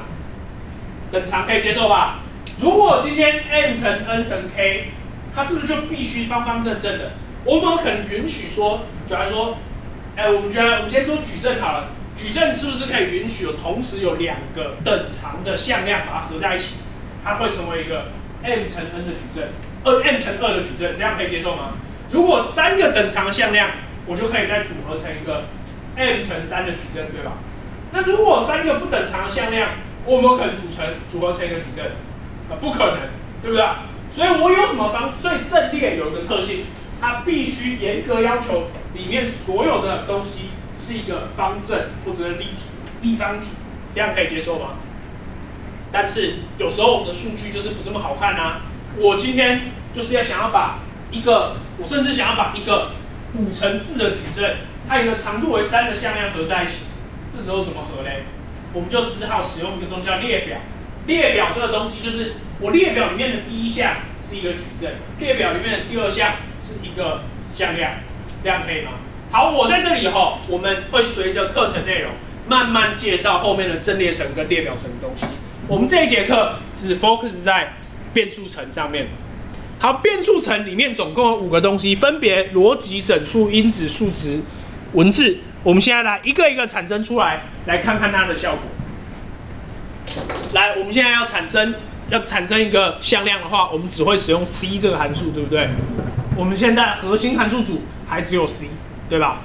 等长可以接受吧？如果今天 m 乘 n 乘 k，它是不是就必须方方正正的？我们可能允许说，假如说。哎，我们觉得我们先做矩阵好了。矩阵是不是可以允许有同时有两个等长的向量把它合在一起，它会成为一个 m 乘 n 的矩阵，二 m 乘二的矩阵，这样可以接受吗？如果三个等长的向量，我就可以再组合成一个 m 乘三的矩阵，对吧？那如果三个不等长的向量，我有没有可能组成组合成一个矩阵？啊，不可能，对不对？所以我有什么方？所以阵列有一个特性，它必须严格要求里面所有的东西。是一个方正或者是立体立方体，这样可以接受吗？但是有时候我们的数据就是不这么好看啊。我今天就是要想要把一个，我甚至想要把一个五乘四的矩阵，它一个长度为三的向量合在一起，这时候怎么合嘞？我们就只好使用一个东西叫列表。列表这个东西就是我列表里面的第一项是一个矩阵，列表里面的第二项是一个向量，这样可以吗？好，我在这里哈，我们会随着课程内容慢慢介绍后面的阵列层跟列表层的东西。我们这一节课只 focus 在变数层上面。好，变数层里面总共有五个东西，分别逻辑、整数、因子、数值、文字。我们现在来一个一个产生出来，来看看它的效果。来，我们现在要产生要产生一个向量的话，我们只会使用 c 这个函数，对不对？我们现在核心函数组还只有 c。对吧？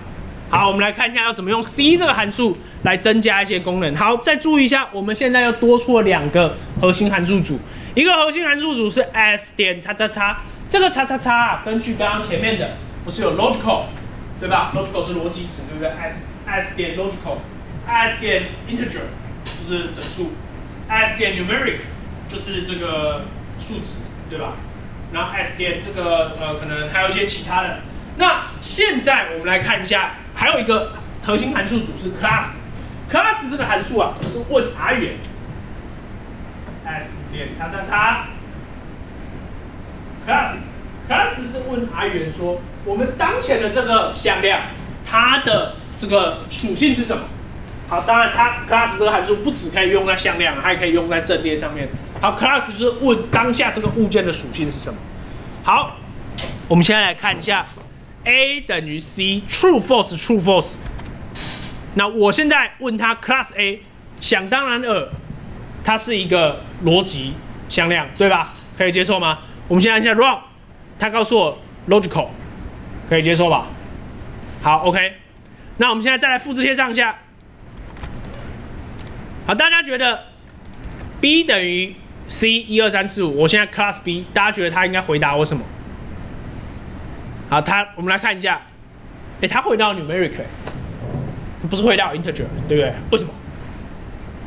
好，我们来看一下要怎么用 c 这个函数来增加一些功能。好，再注意一下，我们现在又多出了两个核心函数组，一个核心函数组是 s 点叉叉叉，这个叉叉叉根据刚刚前面的不是有 logical 对吧？logical 是逻辑值，对不对？s s 点 logical，s 点 integer 就是整数，s 点 numeric 就是这个数值，对吧？然后 s 点这个呃可能还有一些其他的。那现在我们来看一下，还有一个核心函数组是 class，class 这个函数啊是问 r 元，s 点叉叉叉，class，class 是问 r 元说我们当前的这个向量它的这个属性是什么？好，当然它 class 这个函数不只可以用在向量，还可以用在阵列上面。好，class 就是问当下这个物件的属性是什么？好，我们现在来看一下。A 等于 c，true false true false。那我现在问他 class A，想当然尔，它是一个逻辑向量，对吧？可以接受吗？我们先按一下 Run，他告诉我 logical，可以接受吧？好，OK。那我们现在再来复制贴上一下。好，大家觉得 b 等于 c，一二三四五，我现在 class B，大家觉得他应该回答我什么？好，它我们来看一下，哎，它回到 numeric，不是回到 integer，对不对？为什么？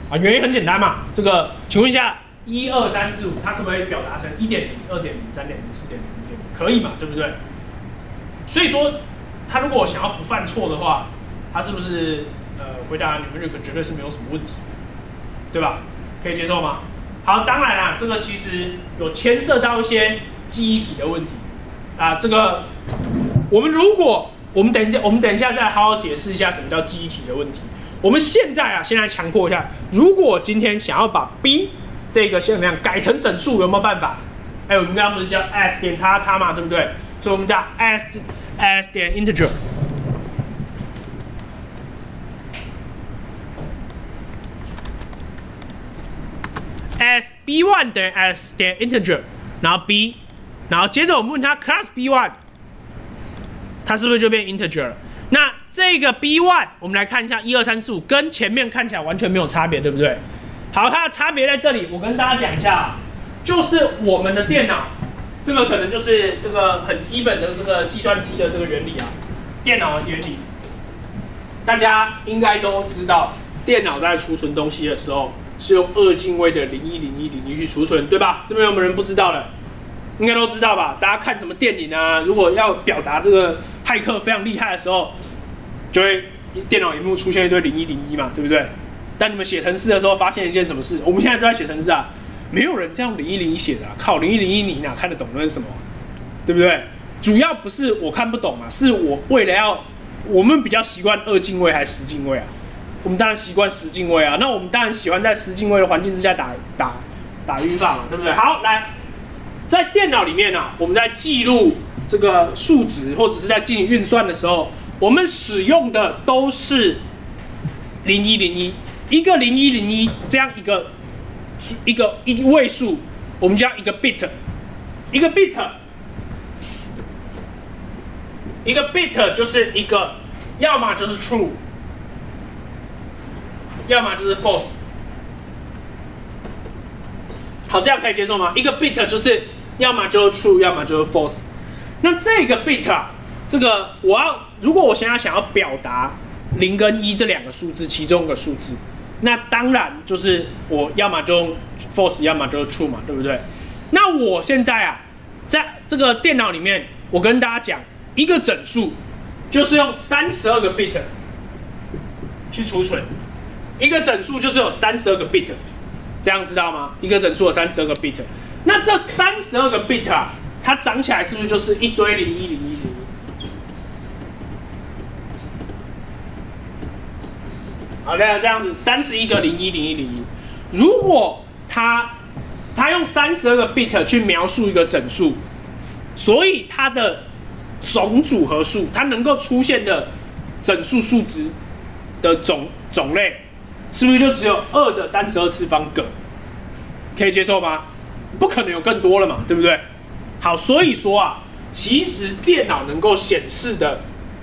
啊，原因很简单嘛。这个，请问一下，一二三四五，它可不可以表达成一点零、二点零、三点零、四点零、五点零？可以嘛，对不对？所以说，它如果想要不犯错的话，它是不是呃回答 numeric 绝对是没有什么问题，对吧？可以接受吗？好，当然啦，这个其实有牵涉到一些记忆体的问题。啊，这个我们如果我们等一下，我们等一下再好好解释一下什么叫记忆体的问题。我们现在啊，先来强迫一下，如果今天想要把 b 这个向量改成整数，有没有办法？哎，我们刚刚不是叫 s 点叉叉嘛，对不对？所以我们叫 s s 点 integer s b one 等于 s 点 integer，然后 b。然后接着我们问他 class b one，它是不是就变 integer 了？那这个 b one，我们来看一下一二三四五，跟前面看起来完全没有差别，对不对？好，它的差别在这里，我跟大家讲一下，就是我们的电脑，这个可能就是这个很基本的这个计算机的这个原理啊，电脑的原理，大家应该都知道，电脑在储存东西的时候是用二进位的零一零一零一去储存，对吧？这边有没有人不知道的？应该都知道吧？大家看什么电影啊？如果要表达这个骇客非常厉害的时候，就会电脑荧幕出现一堆零一零一嘛，对不对？但你们写程式的时候发现一件什么事？我们现在就在写程式啊，没有人这样零一零一写的，靠零一零一你哪看得懂那是什么？对不对？主要不是我看不懂啊，是我为了要我们比较习惯二进位还是十进位啊？我们当然习惯十进位啊，那我们当然喜欢在十进位的环境之下打打打语法嘛，对不对？好，来。在电脑里面呢，我们在记录这个数值或者是在进行运算的时候，我们使用的都是零一零一，一个零一零一这样一个一个一位数，我们叫一个 bit，一个 bit，一个 bit 就是一个，要么就是 true，要么就是 false。好，这样可以接受吗？一个 bit 就是要么就是 true，要么就是 false。那这个 bit 啊，这个我要如果我现在想要表达零跟一这两个数字其中一个数字，那当然就是我要么就用 false，要么就是 true 嘛，对不对？那我现在啊，在这个电脑里面，我跟大家讲，一个整数就是用三十二个 bit 去储存，一个整数就是有三十二个 bit，这样知道吗？一个整数有三十二个 bit，那这三十二个 bit 啊。它长起来是不是就是一堆零一零一零一？好的，这样子三十一个零一零一零一。如果它它用三十二个 bit 去描述一个整数，所以它的总组合数，它能够出现的整数数值的种种类，是不是就只有二的三十二次方个？可以接受吗？不可能有更多了嘛，对不对？好，所以说啊，其实电脑能够显示的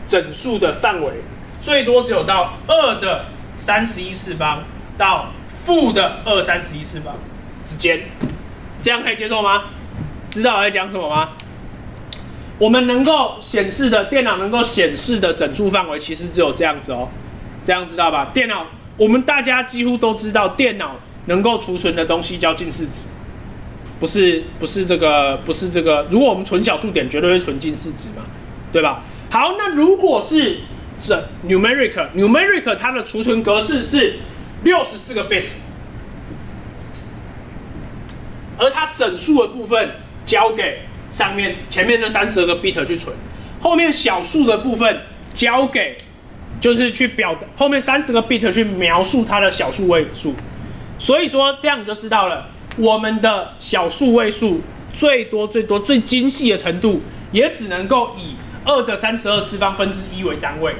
整数的范围，最多只有到二的三十一次方到负的二三十一次方之间，这样可以接受吗？知道我在讲什么吗？我们能够显示的电脑能够显示的整数范围，其实只有这样子哦，这样知道吧？电脑，我们大家几乎都知道，电脑能够储存的东西叫近似值。不是不是这个不是这个，如果我们存小数点，绝对会存近似值嘛，对吧？好，那如果是整 numeric numeric 它的储存格式是六十四个 bit，而它整数的部分交给上面前面那三十个 bit 去存，后面小数的部分交给就是去表后面三十个 bit 去描述它的小数位数，所以说这样你就知道了。我们的小数位数最多最多最精细的程度，也只能够以二的三十二次方分之一为单位，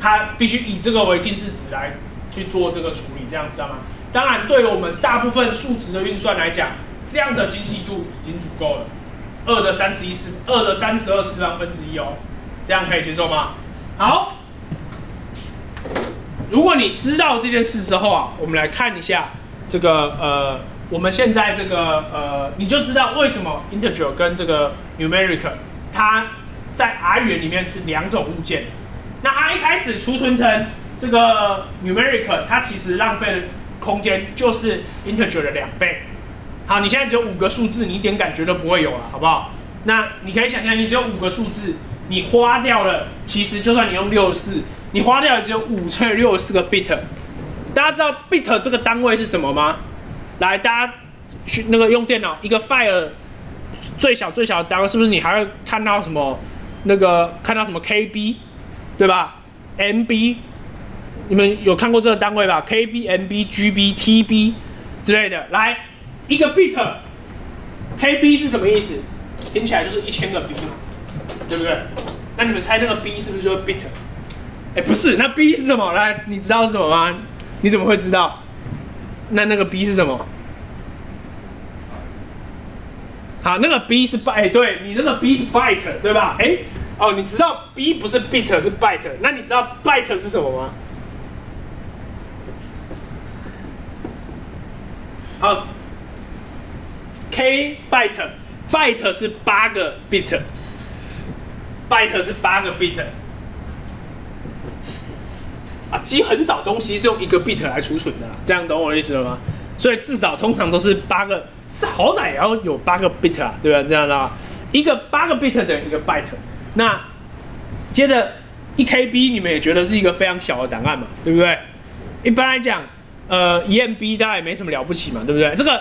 它必须以这个为近似值来去做这个处理，这样知道吗？当然，对于我们大部分数值的运算来讲，这样的精细度已经足够了。二的三十一次，二的三十二次方分之一哦，这样可以接受吗？好，如果你知道这件事之后啊，我们来看一下这个呃。我们现在这个呃，你就知道为什么 integer 跟这个 numeric 它在 R 语言里面是两种物件。那它一开始储存成这个 numeric，它其实浪费的空间就是 integer 的两倍。好，你现在只有五个数字，你一点感觉都不会有了，好不好？那你可以想象，你只有五个数字，你花掉了，其实就算你用六十四，你花掉了只有五乘以六十四个 bit。大家知道 bit 这个单位是什么吗？来，大家去那个用电脑，一个 file 最小最小的单位是不是？你还会看到什么？那个看到什么 KB，对吧？MB，你们有看过这个单位吧？KB、MB、GB、TB 之类的。来，一个 bit，KB 是什么意思？听起来就是一千个 B 嘛，对不对？那你们猜那个 B 是不是就是 bit？哎，不是，那 B 是什么？来，你知道是什么吗？你怎么会知道？那那个 B 是什么？好，那个 B 是 byte，对你那个 B 是 byte，对吧？哎，哦，你知道 B 不是 bit 是 byte，那你知道 byte 是什么吗？好，K byte，byte 是八个 bit，byte 是八个 bit。啊，机很少东西是用一个 bit 来储存的，这样懂我意思了吗？所以至少通常都是八个，这好歹也要有八个 bit 啊，对吧？这样的，一个八个 bit 等于一个 byte。那接着一 KB 你们也觉得是一个非常小的档案嘛，对不对？一般来讲，呃，一 MB 大概也没什么了不起嘛，对不对？这个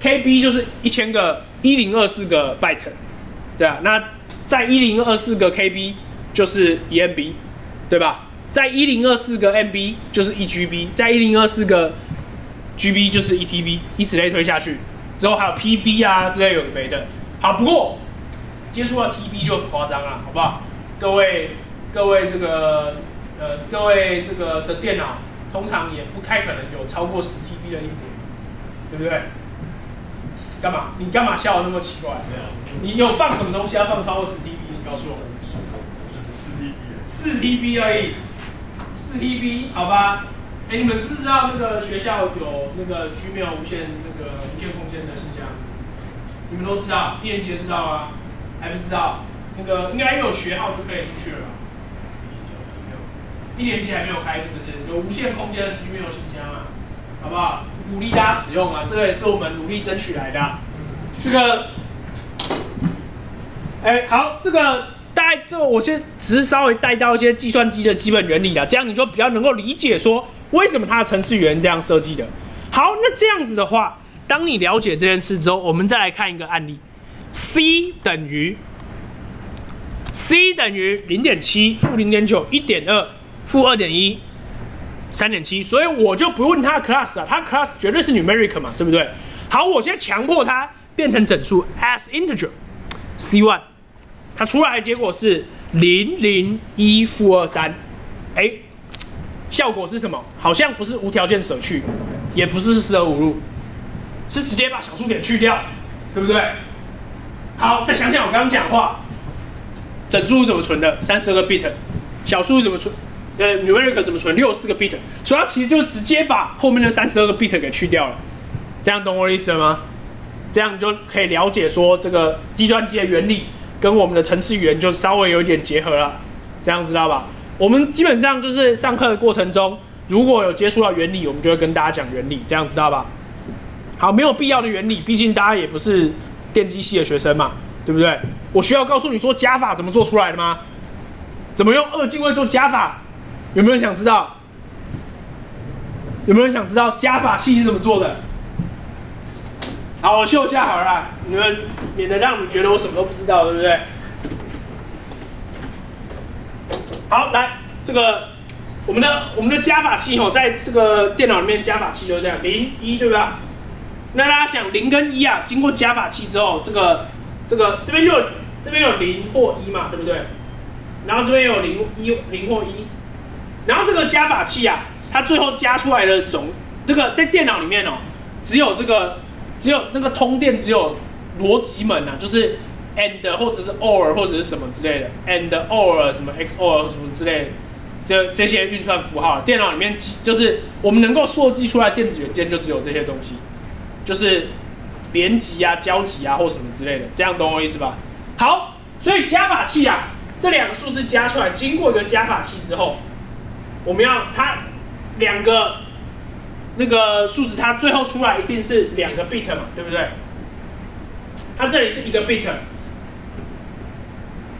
KB 就是一千个一零二四个 byte，对啊，那在一零二四个 KB 就是一 MB，对吧？在一零二四个 MB 就是一 GB，在一零二四个 GB 就是一 TB，以此类推下去，之后还有 PB 啊之类有的没的。好，不过接触到 TB 就很夸张了，好不好？各位各位这个呃各位这个的电脑通常也不太可能有超过十 TB 的硬盘，对不对？干嘛？你干嘛笑的那么奇怪？你有放什么东西要放超过十 TB？你告诉我。四 TB。四 TB 而已。四 TB，好吧？哎，你们知不知道那个学校有那个 Gmail 无线那个无线空间的信箱？你们都知道，一年级的知道啊？还不知道？那个应该有学号就可以进去了。一年级还没有开，是不是？有无线空间的 Gmail 信箱啊？好不好？鼓励大家使用啊！这个也是我们努力争取来的。这个，哎，好，这个大概这我先只是稍微带到一些计算机的基本原理啦，这样你就比较能够理解说为什么它的程序员这样设计的。好，那这样子的话，当你了解这件事之后，我们再来看一个案例：c 等于 c 等于零点七负零点九一点二负二点一。三点七，所以我就不问他的 class 啊，他 class 绝对是 numeric 嘛，对不对？好，我现在强迫它变成整数 as integer c one，它出来的结果是零零一负二三，哎，效果是什么？好像不是无条件舍去，也不是四舍五入，是直接把小数点去掉，对不对？好，再想想我刚刚讲话，整数怎么存的？三十二个 bit，小数怎么存？呃，numeric 怎么存？六四个 bit，所以它其实就直接把后面的三十二个 bit 给去掉了。这样懂我的意思了吗？这样就可以了解说这个计算机的原理跟我们的程式语言就稍微有一点结合了。这样知道吧？我们基本上就是上课的过程中，如果有接触到原理，我们就会跟大家讲原理。这样知道吧？好，没有必要的原理，毕竟大家也不是电机系的学生嘛，对不对？我需要告诉你说加法怎么做出来的吗？怎么用二进位做加法？有没有人想知道？有没有人想知道加法器是怎么做的？好，我秀一下好了，你们免得让你们觉得我什么都不知道，对不对？好，来这个我们的我们的加法器哦，在这个电脑里面加法器就是这样，零一对吧？那大家想零跟一啊，经过加法器之后，这个这个这边就这边有零或一嘛，对不对？然后这边有零一零或一。然后这个加法器啊，它最后加出来的总这个在电脑里面哦，只有这个只有那个通电只有逻辑门啊，就是 and 或者是 or 或者是什么之类的 and or 什么 xor 什么之类的，这这些运算符号，电脑里面就是我们能够设计出来电子元件就只有这些东西，就是连级啊、交集啊或什么之类的，这样懂我意思吧？好，所以加法器啊，这两个数字加出来，经过一个加法器之后。我们要它两个那个数字，它最后出来一定是两个 bit 嘛，对不对？它这里是一个 bit，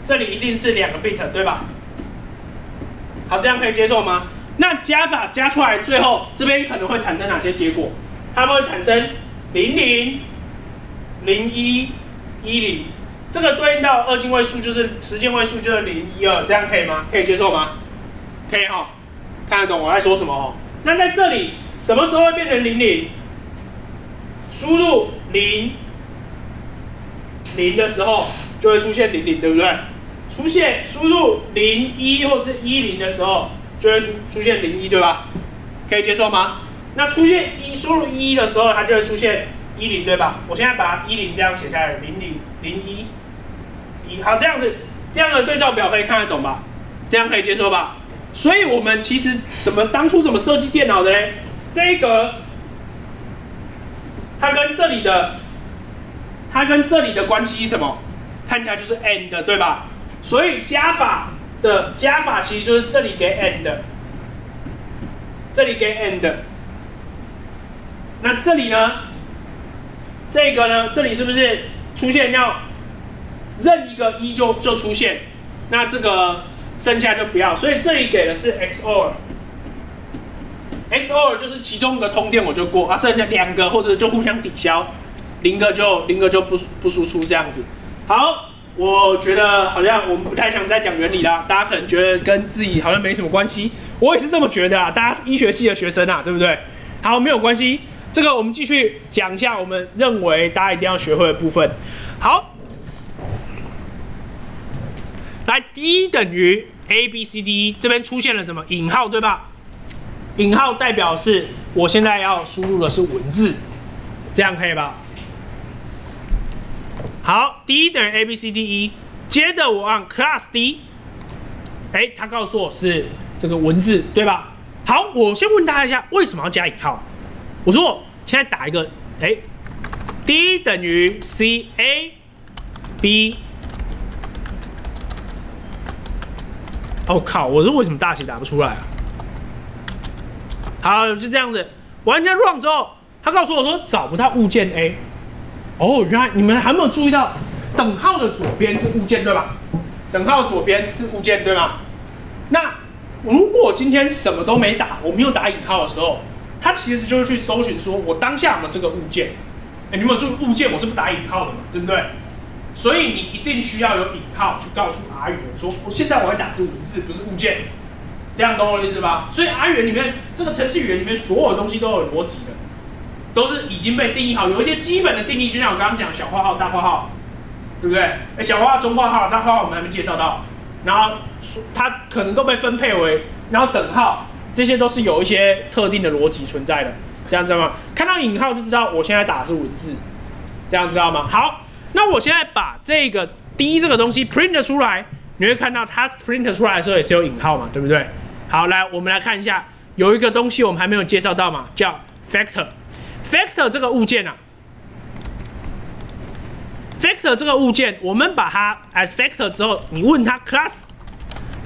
这里一定是两个 bit，对吧？好，这样可以接受吗？那加法加出来，最后这边可能会产生哪些结果？它们会产生零零零一一零，这个对应到二进位数就是十进位数就是零一二，这样可以吗？可以接受吗？可以哈。看得懂我在说什么哦？那在这里什么时候会变成零零？输入零零的时候就会出现零零，对不对？出现输入零一或是一零的时候就会出出现零一，对吧？可以接受吗？那出现一输入一的时候，它就会出现一零，对吧？我现在把一零这样写下来，零零零一一，好，这样子这样的对照表可以看得懂吧？这样可以接受吧？所以，我们其实怎么当初怎么设计电脑的嘞？这个，它跟这里的，它跟这里的关系是什么？看起来就是 and 对吧？所以加法的加法其实就是这里给 and，这里给 and。那这里呢？这个呢？这里是不是出现要任一个一就就出现？那这个剩下就不要，所以这里给的是 xor xo 就是其中一个通电我就过，啊，剩下两个或者就互相抵消，零个就零个就不不输出这样子。好，我觉得好像我们不太想再讲原理啦，大家可能觉得跟自己好像没什么关系，我也是这么觉得啊，大家是医学系的学生啊，对不对？好，没有关系，这个我们继续讲一下我们认为大家一定要学会的部分。好。来，D 等于 A B C D，这边出现了什么引号，对吧？引号代表是我现在要输入的是文字，这样可以吧？好，D 等于 A B C D E，接着我按 Class D，哎，它告诉我是这个文字，对吧？好，我先问大家一下，为什么要加引号？我说我现在打一个，哎，D 等于 C A B。哦靠！我说为什么大写打不出来啊？好，就这样子，玩家 run 之后，他告诉我说找不到物件 A。哦，原来你们还没有注意到，等号的左边是物件对吧？等号左边是物件对吗？那如果今天什么都没打，我没有打引号的时候，它其实就是去搜寻说我当下有没有这个物件。哎，你们有注意物件？我是不打引号的嘛，对不对？所以你一定需要有引号去告诉阿语言说，我现在我会打字文字，不是物件，这样懂我的意思吧？所以 R 语言里面这个程序语言里面所有东西都有逻辑的，都是已经被定义好，有一些基本的定义，就像我刚刚讲小括号、大括号，对不对？哎，小括号、中括号、大括号我们还没介绍到，然后它可能都被分配为，然后等号，这些都是有一些特定的逻辑存在的，这样知道吗？看到引号就知道我现在打的是文字，这样知道吗？好。那我现在把这个 D 这个东西 print 出来，你会看到它 print 出来的时候也是有引号嘛，对不对？好，来我们来看一下，有一个东西我们还没有介绍到嘛，叫 factor。factor 这个物件啊，factor 这个物件，我们把它 as factor 之后，你问它 class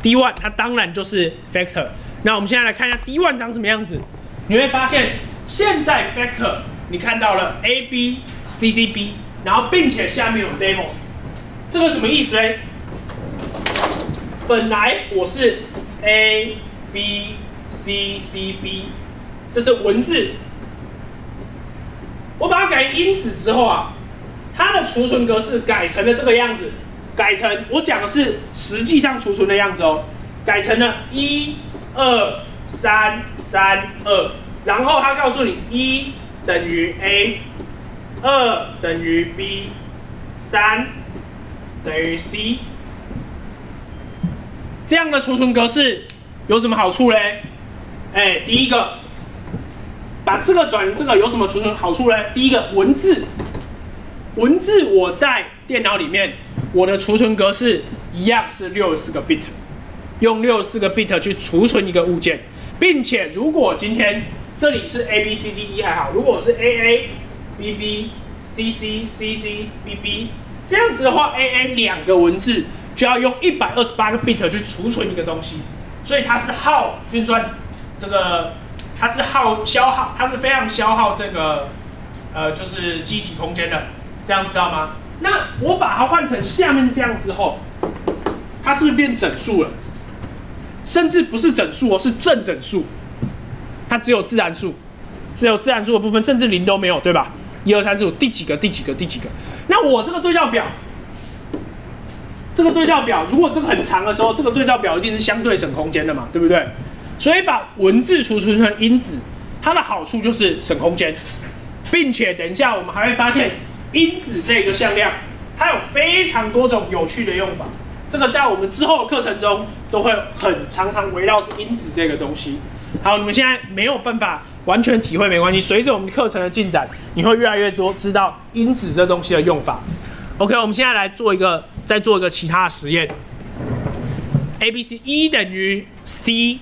D1，它当然就是 factor。那我们现在来看一下 D1 长什么样子，你会发现现在 factor 你看到了 A B C C B。然后，并且下面有 levels，这个什么意思嘞？本来我是 A B C C B，这是文字。我把它改因子之后啊，它的储存格式改成了这个样子，改成我讲的是实际上储存的样子哦，改成了一二三三二，然后它告诉你一等于 A。二等于 B，三等于 C，这样的储存格式有什么好处嘞？哎，第一个，把这个转这个有什么储存好处嘞？第一个，文字，文字我在电脑里面，我的储存格式一样是六十四个 bit，用六十四个 bit 去储存一个物件，并且如果今天这里是 A B C D E 还好，如果是 A A。B B C C C C B B 这样子的话，A A 两个文字就要用一百二十八个 bit 去储存一个东西，所以它是耗运算这个，它是耗消耗，它是非常消耗这个呃就是机体空间的，这样知道吗？那我把它换成下面这样之后，它是不是变整数了？甚至不是整数哦，是正整数，它只有自然数，只有自然数的部分，甚至零都没有，对吧？一二三四五，第几个？第几个？第几个？那我这个对照表，这个对照表，如果这个很长的时候，这个对照表一定是相对省空间的嘛，对不对？所以把文字储存成因子，它的好处就是省空间，并且等一下我们还会发现，因子这个向量，它有非常多种有趣的用法。这个在我们之后的课程中都会很常常围绕因子这个东西。好，你们现在没有办法。完全体会没关系，随着我们课程的进展，你会越来越多知道因子这东西的用法。OK，我们现在来做一个，再做一个其他的实验。A、B、C 一等于 C、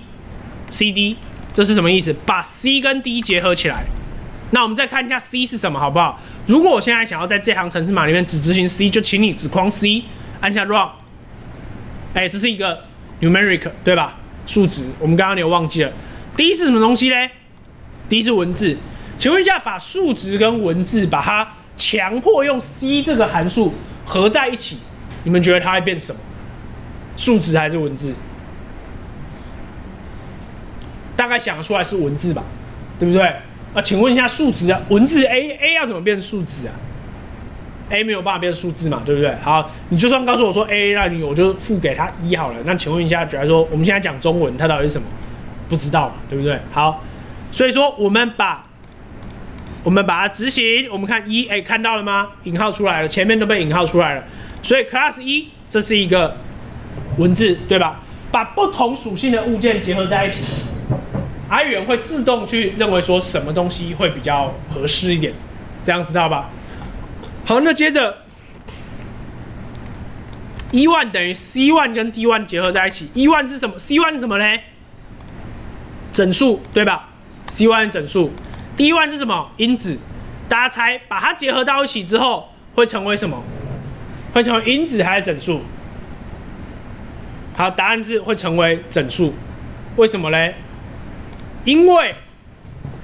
C、D，这是什么意思？把 C 跟 D 结合起来。那我们再看一下 C 是什么，好不好？如果我现在想要在这行程式码里面只执行 C，就请你只框 C，按下 Run。哎，这是一个 numeric，对吧？数值。我们刚刚有忘记了，D 是什么东西嘞？d 是文字，请问一下，把数值跟文字把它强迫用 C 这个函数合在一起，你们觉得它会变什么？数值还是文字？大概想得出来是文字吧，对不对？啊，请问一下数值啊，文字 A A 要怎么变数值啊？A 没有办法变数字嘛，对不对？好，你就算告诉我说 A，那你我就付给他一好了。那请问一下，假如说我们现在讲中文，它到底是什么？不知道，对不对？好。所以说，我们把我们把它执行，我们看一，哎，看到了吗？引号出来了，前面都被引号出来了。所以 class 一这是一个文字，对吧？把不同属性的物件结合在一起，i 语言会自动去认为说什么东西会比较合适一点，这样知道吧？好，那接着，e one 等于 c one 跟 d one 结合在一起，e one 是什么？c one 是什么呢？整数对吧？c one 整数，d one 是什么？因子。大家猜，把它结合到一起之后会成为什么？会成为因子还是整数？好，答案是会成为整数。为什么嘞？因为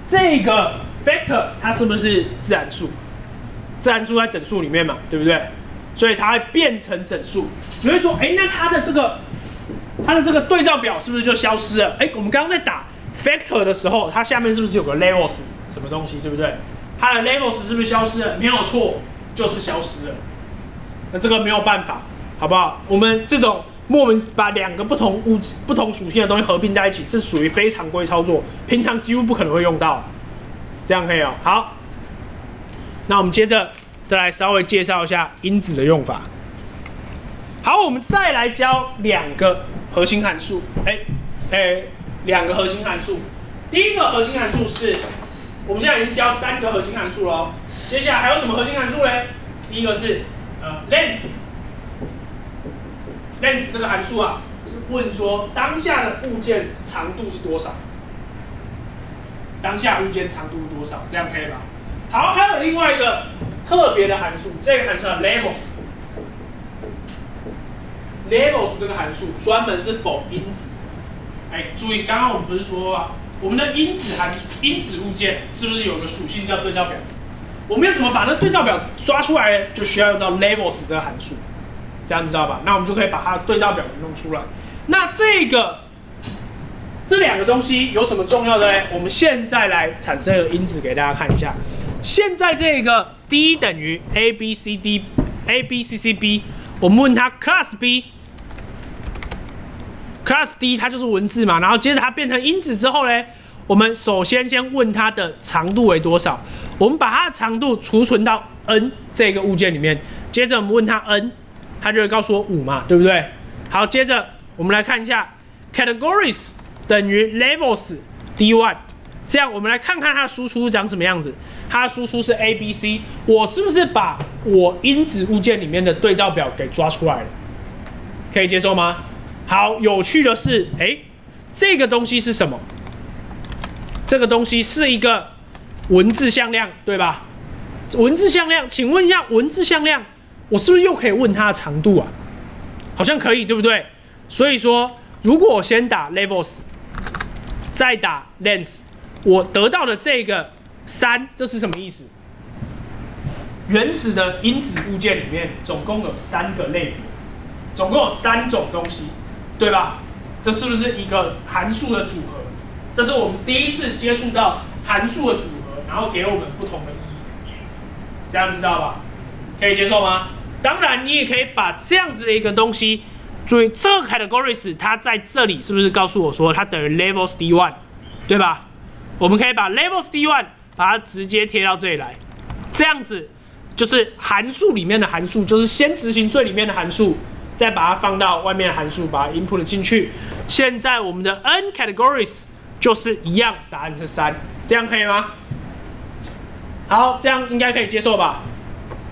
这个 vector 它是不是自然数？自然数在整数里面嘛，对不对？所以它会变成整数。你会说，哎，那它的这个它的这个对照表是不是就消失了？哎，我们刚刚在打 factor 的时候，它下面是不是有个 levels 什么东西，对不对？它的 levels 是不是消失了？没有错，就是消失了。那这个没有办法，好不好？我们这种莫名把两个不同物质、不同属性的东西合并在一起，这属于非常规操作，平常几乎不可能会用到。这样可以哦。好，那我们接着再来稍微介绍一下因子的用法。好，我们再来教两个核心函数。哎哎，两个核心函数。第一个核心函数是。我们现在已经教三个核心函数了，接下来还有什么核心函数嘞？第一个是呃 length，length 这个函数啊，是问说当下的物件长度是多少？当下物件长度是多少？这样可以吧？好，还有另外一个特别的函数，这个函数叫 levels，levels 这个函数专门是否因子。哎，注意，刚刚我们不是说啊？我们的因子函因子物件是不是有个属性叫对照表？我们要怎么把那对照表抓出来？就需要用到 levels 这个函数，这样知道吧？那我们就可以把它对照表给弄出来。那这个这两个东西有什么重要的呢？我们现在来产生一个因子给大家看一下。现在这个 d 等于 a b c d a b c c b，我们问它 class b。class D 它就是文字嘛，然后接着它变成因子之后呢，我们首先先问它的长度为多少，我们把它的长度储存到 n 这个物件里面，接着我们问它 n，它就会告诉我五嘛，对不对？好，接着我们来看一下 categories 等于 levels d one，这样我们来看看它的输出长什么样子，它输出是 a b c，我是不是把我因子物件里面的对照表给抓出来了？可以接受吗？好，有趣的是，哎，这个东西是什么？这个东西是一个文字向量，对吧？文字向量，请问一下，文字向量，我是不是又可以问它的长度啊？好像可以，对不对？所以说，如果我先打 levels，再打 length，我得到的这个三，这是什么意思？原始的因子物件里面总共有三个类别，总共有三种东西。对吧？这是不是一个函数的组合？这是我们第一次接触到函数的组合，然后给我们不同的意义，这样知道吧？可以接受吗？当然，你也可以把这样子的一个东西，注意这个 categories 它在这里是不是告诉我说它等于 levels d one，对吧？我们可以把 levels d one 把它直接贴到这里来，这样子就是函数里面的函数，就是先执行最里面的函数。再把它放到外面的函数，把它 input 进去。现在我们的 n categories 就是一样，答案是三，这样可以吗？好，这样应该可以接受吧？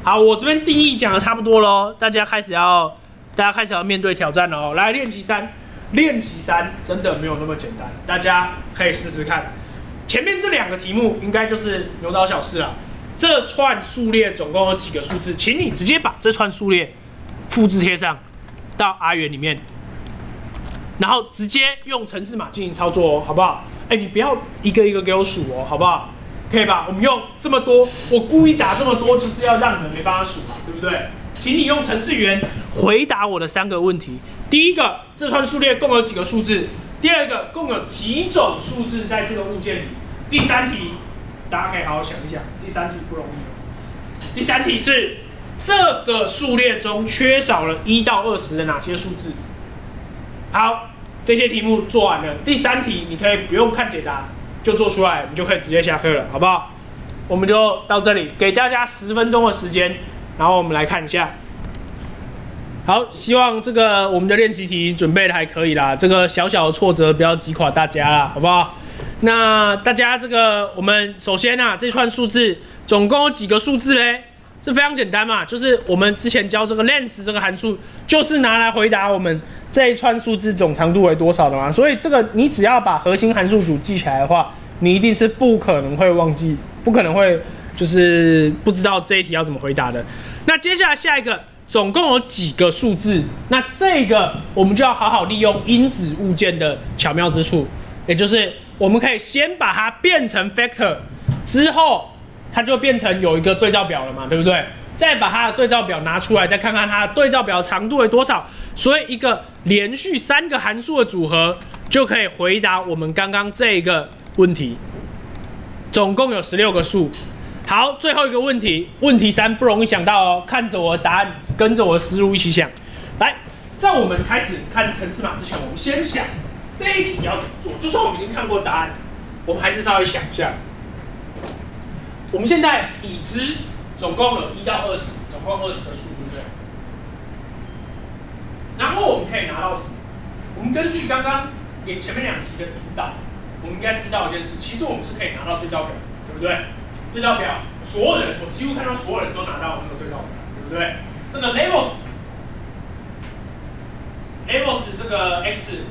好，我这边定义讲的差不多喽，大家开始要，大家开始要面对挑战了哦。来，练习三，练习三真的没有那么简单，大家可以试试看。前面这两个题目应该就是牛刀小试了。这串数列总共有几个数字？请你直接把这串数列复制贴上。到阿元里面，然后直接用程式码进行操作哦，好不好？哎，你不要一个一个给我数哦，好不好？可以吧？我们用这么多，我故意打这么多，就是要让你们没办法数嘛，对不对？请你用程式员回答我的三个问题。第一个，这串数列共有几个数字？第二个，共有几种数字在这个物件里？第三题，大家可以好好想一想，第三题不容易。第三题是。这个数列中缺少了一到二十的哪些数字？好，这些题目做完了。第三题你可以不用看解答就做出来，你就可以直接下课了，好不好？我们就到这里，给大家十分钟的时间，然后我们来看一下。好，希望这个我们的练习题准备的还可以啦。这个小小的挫折不要击垮大家啦，好不好？那大家这个，我们首先啊，这串数字总共有几个数字嘞？这非常简单嘛，就是我们之前教这个 lens 这个函数，就是拿来回答我们这一串数字总长度为多少的嘛。所以这个你只要把核心函数组记起来的话，你一定是不可能会忘记，不可能会就是不知道这一题要怎么回答的。那接下来下一个，总共有几个数字？那这个我们就要好好利用因子物件的巧妙之处，也就是我们可以先把它变成 factor 之后。它就变成有一个对照表了嘛，对不对？再把它的对照表拿出来，再看看它的对照表长度为多少。所以一个连续三个函数的组合就可以回答我们刚刚这个问题。总共有十六个数。好，最后一个问题，问题三不容易想到哦。看着我的答案，跟着我的思路一起想。来，在我们开始看程式码之前，我们先想这一题要怎么做。就算我们已经看过答案，我们还是稍微想一下。我们现在已知总共有一到二十，总共二十个数，对不对？然后我们可以拿到什么？我们根据刚刚给前面两题的引导，我们应该知道一件事，其实我们是可以拿到对照表，对不对？对照表，所有人，我几乎看到所有人都拿到那个对照表，对不对？这个 levels，levels 这个 x，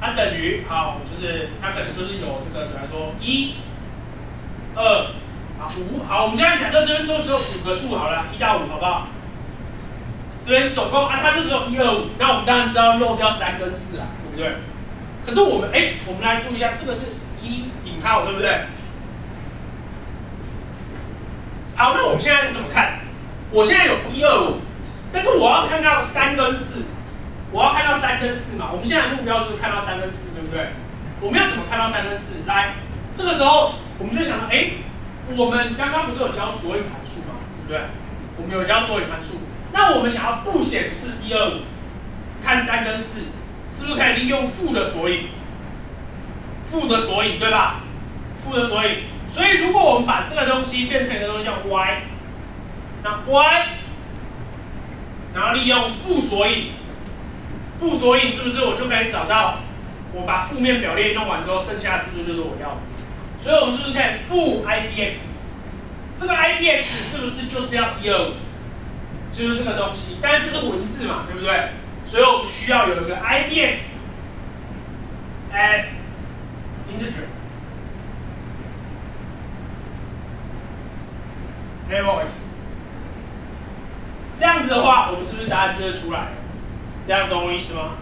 它等于好，就是它可能就是有这个，比方说一、二。五好，我们现在假设这边都只有五个数好了，一到五好不好？这边总共啊，它就只有一二五，那我们当然知道漏掉三跟四啊，对不对？可是我们哎，我们来注意一下，这个是一引号，对不对？好，那我们现在是怎么看？我现在有一二五，但是我要看到三跟四，我要看到三跟四嘛。我们现在目标是看到三跟四，对不对？我们要怎么看到三跟四？来，这个时候我们就想到，哎。我们刚刚不是有教索引函数吗？对不对？我们有教索引函数。那我们想要不显示一二五，看三跟四，是不是可以利用负的索引？负的索引对吧？负的索引。所以如果我们把这个东西变成一个东西叫 y，那 y，然后利用负索引，负索引是不是我就可以找到？我把负面表列弄完之后，剩下是不是就是我要的？所以我们是不是可以负 i d x？这个 i d x 是不是就是要一二五？就是这个东西，但是这是文字嘛，对不对？所以我们需要有一个 i d x as integer level x。这样子的话，我们是不是答案就会出来？这样懂我意思吗？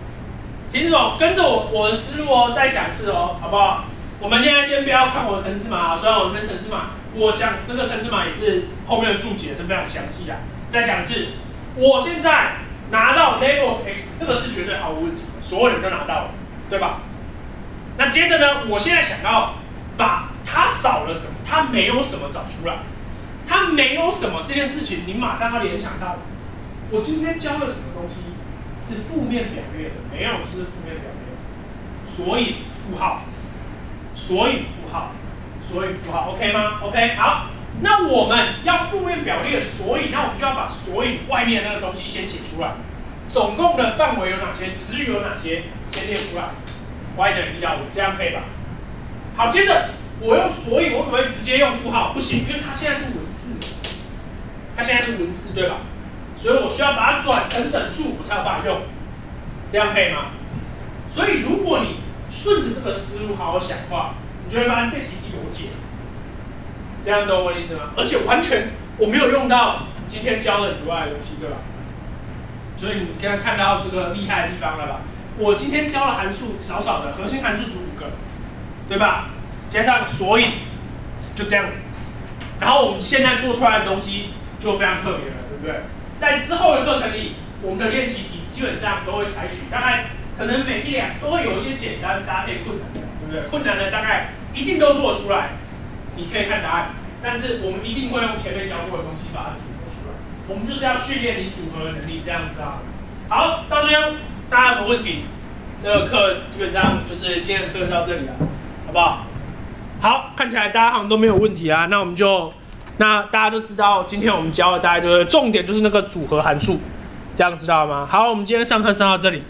听懂？跟着我我的思路哦，再想一次哦，好不好？我们现在先不要看我的城市码，虽然我这边城市码，我想那个城市码也是后面的注解是非常详细的。再讲一次，我现在拿到 levels x，这个是绝对毫无问题的，所有人都拿到了，对吧？那接着呢，我现在想要把它少了什么，它没有什么找出来，它没有什么这件事情，你马上要联想到，我今天教了什么东西是负面表列的，没有是负面表列，所以负号。索引符号，索引符号，OK 吗？OK，好，那我们要负面表列索引，那我们就要把索引外面那个东西先写出来。总共的范围有哪些？值有哪些？先列出来。y 等于一到五，这样可以吧？好，接着我用索引，我可不可以直接用负号？不行，因为它现在是文字，它现在是文字，对吧？所以我需要把它转成整数，我才有办法用。这样可以吗？所以如果你顺着这个思路好好想话，你就会发现这题是有解。这样懂我意思吗？而且完全我没有用到今天教的以外的东西，对吧？所以你刚刚看到这个厉害的地方了吧？我今天教了函数少少的，核心函数组五个，对吧？加上索引，就这样子。然后我们现在做出来的东西就非常特别了，对不对？在之后的课程里，我们的练习题基本上都会采取大概。可能每一两都会有一些简单搭配困难的，对不对？困难的大概一定都做出来，你可以看答案。但是我们一定会用前面教过的东西把它组合出来。我们就是要训练你组合的能力，这样子啊。好，到这边大家有问题？这个课基本上就是今天的课到这里了，好不好？好，看起来大家好像都没有问题啊。那我们就，那大家都知道，今天我们教的大概就是重点就是那个组合函数，这样知道吗？好，我们今天上课上到这里。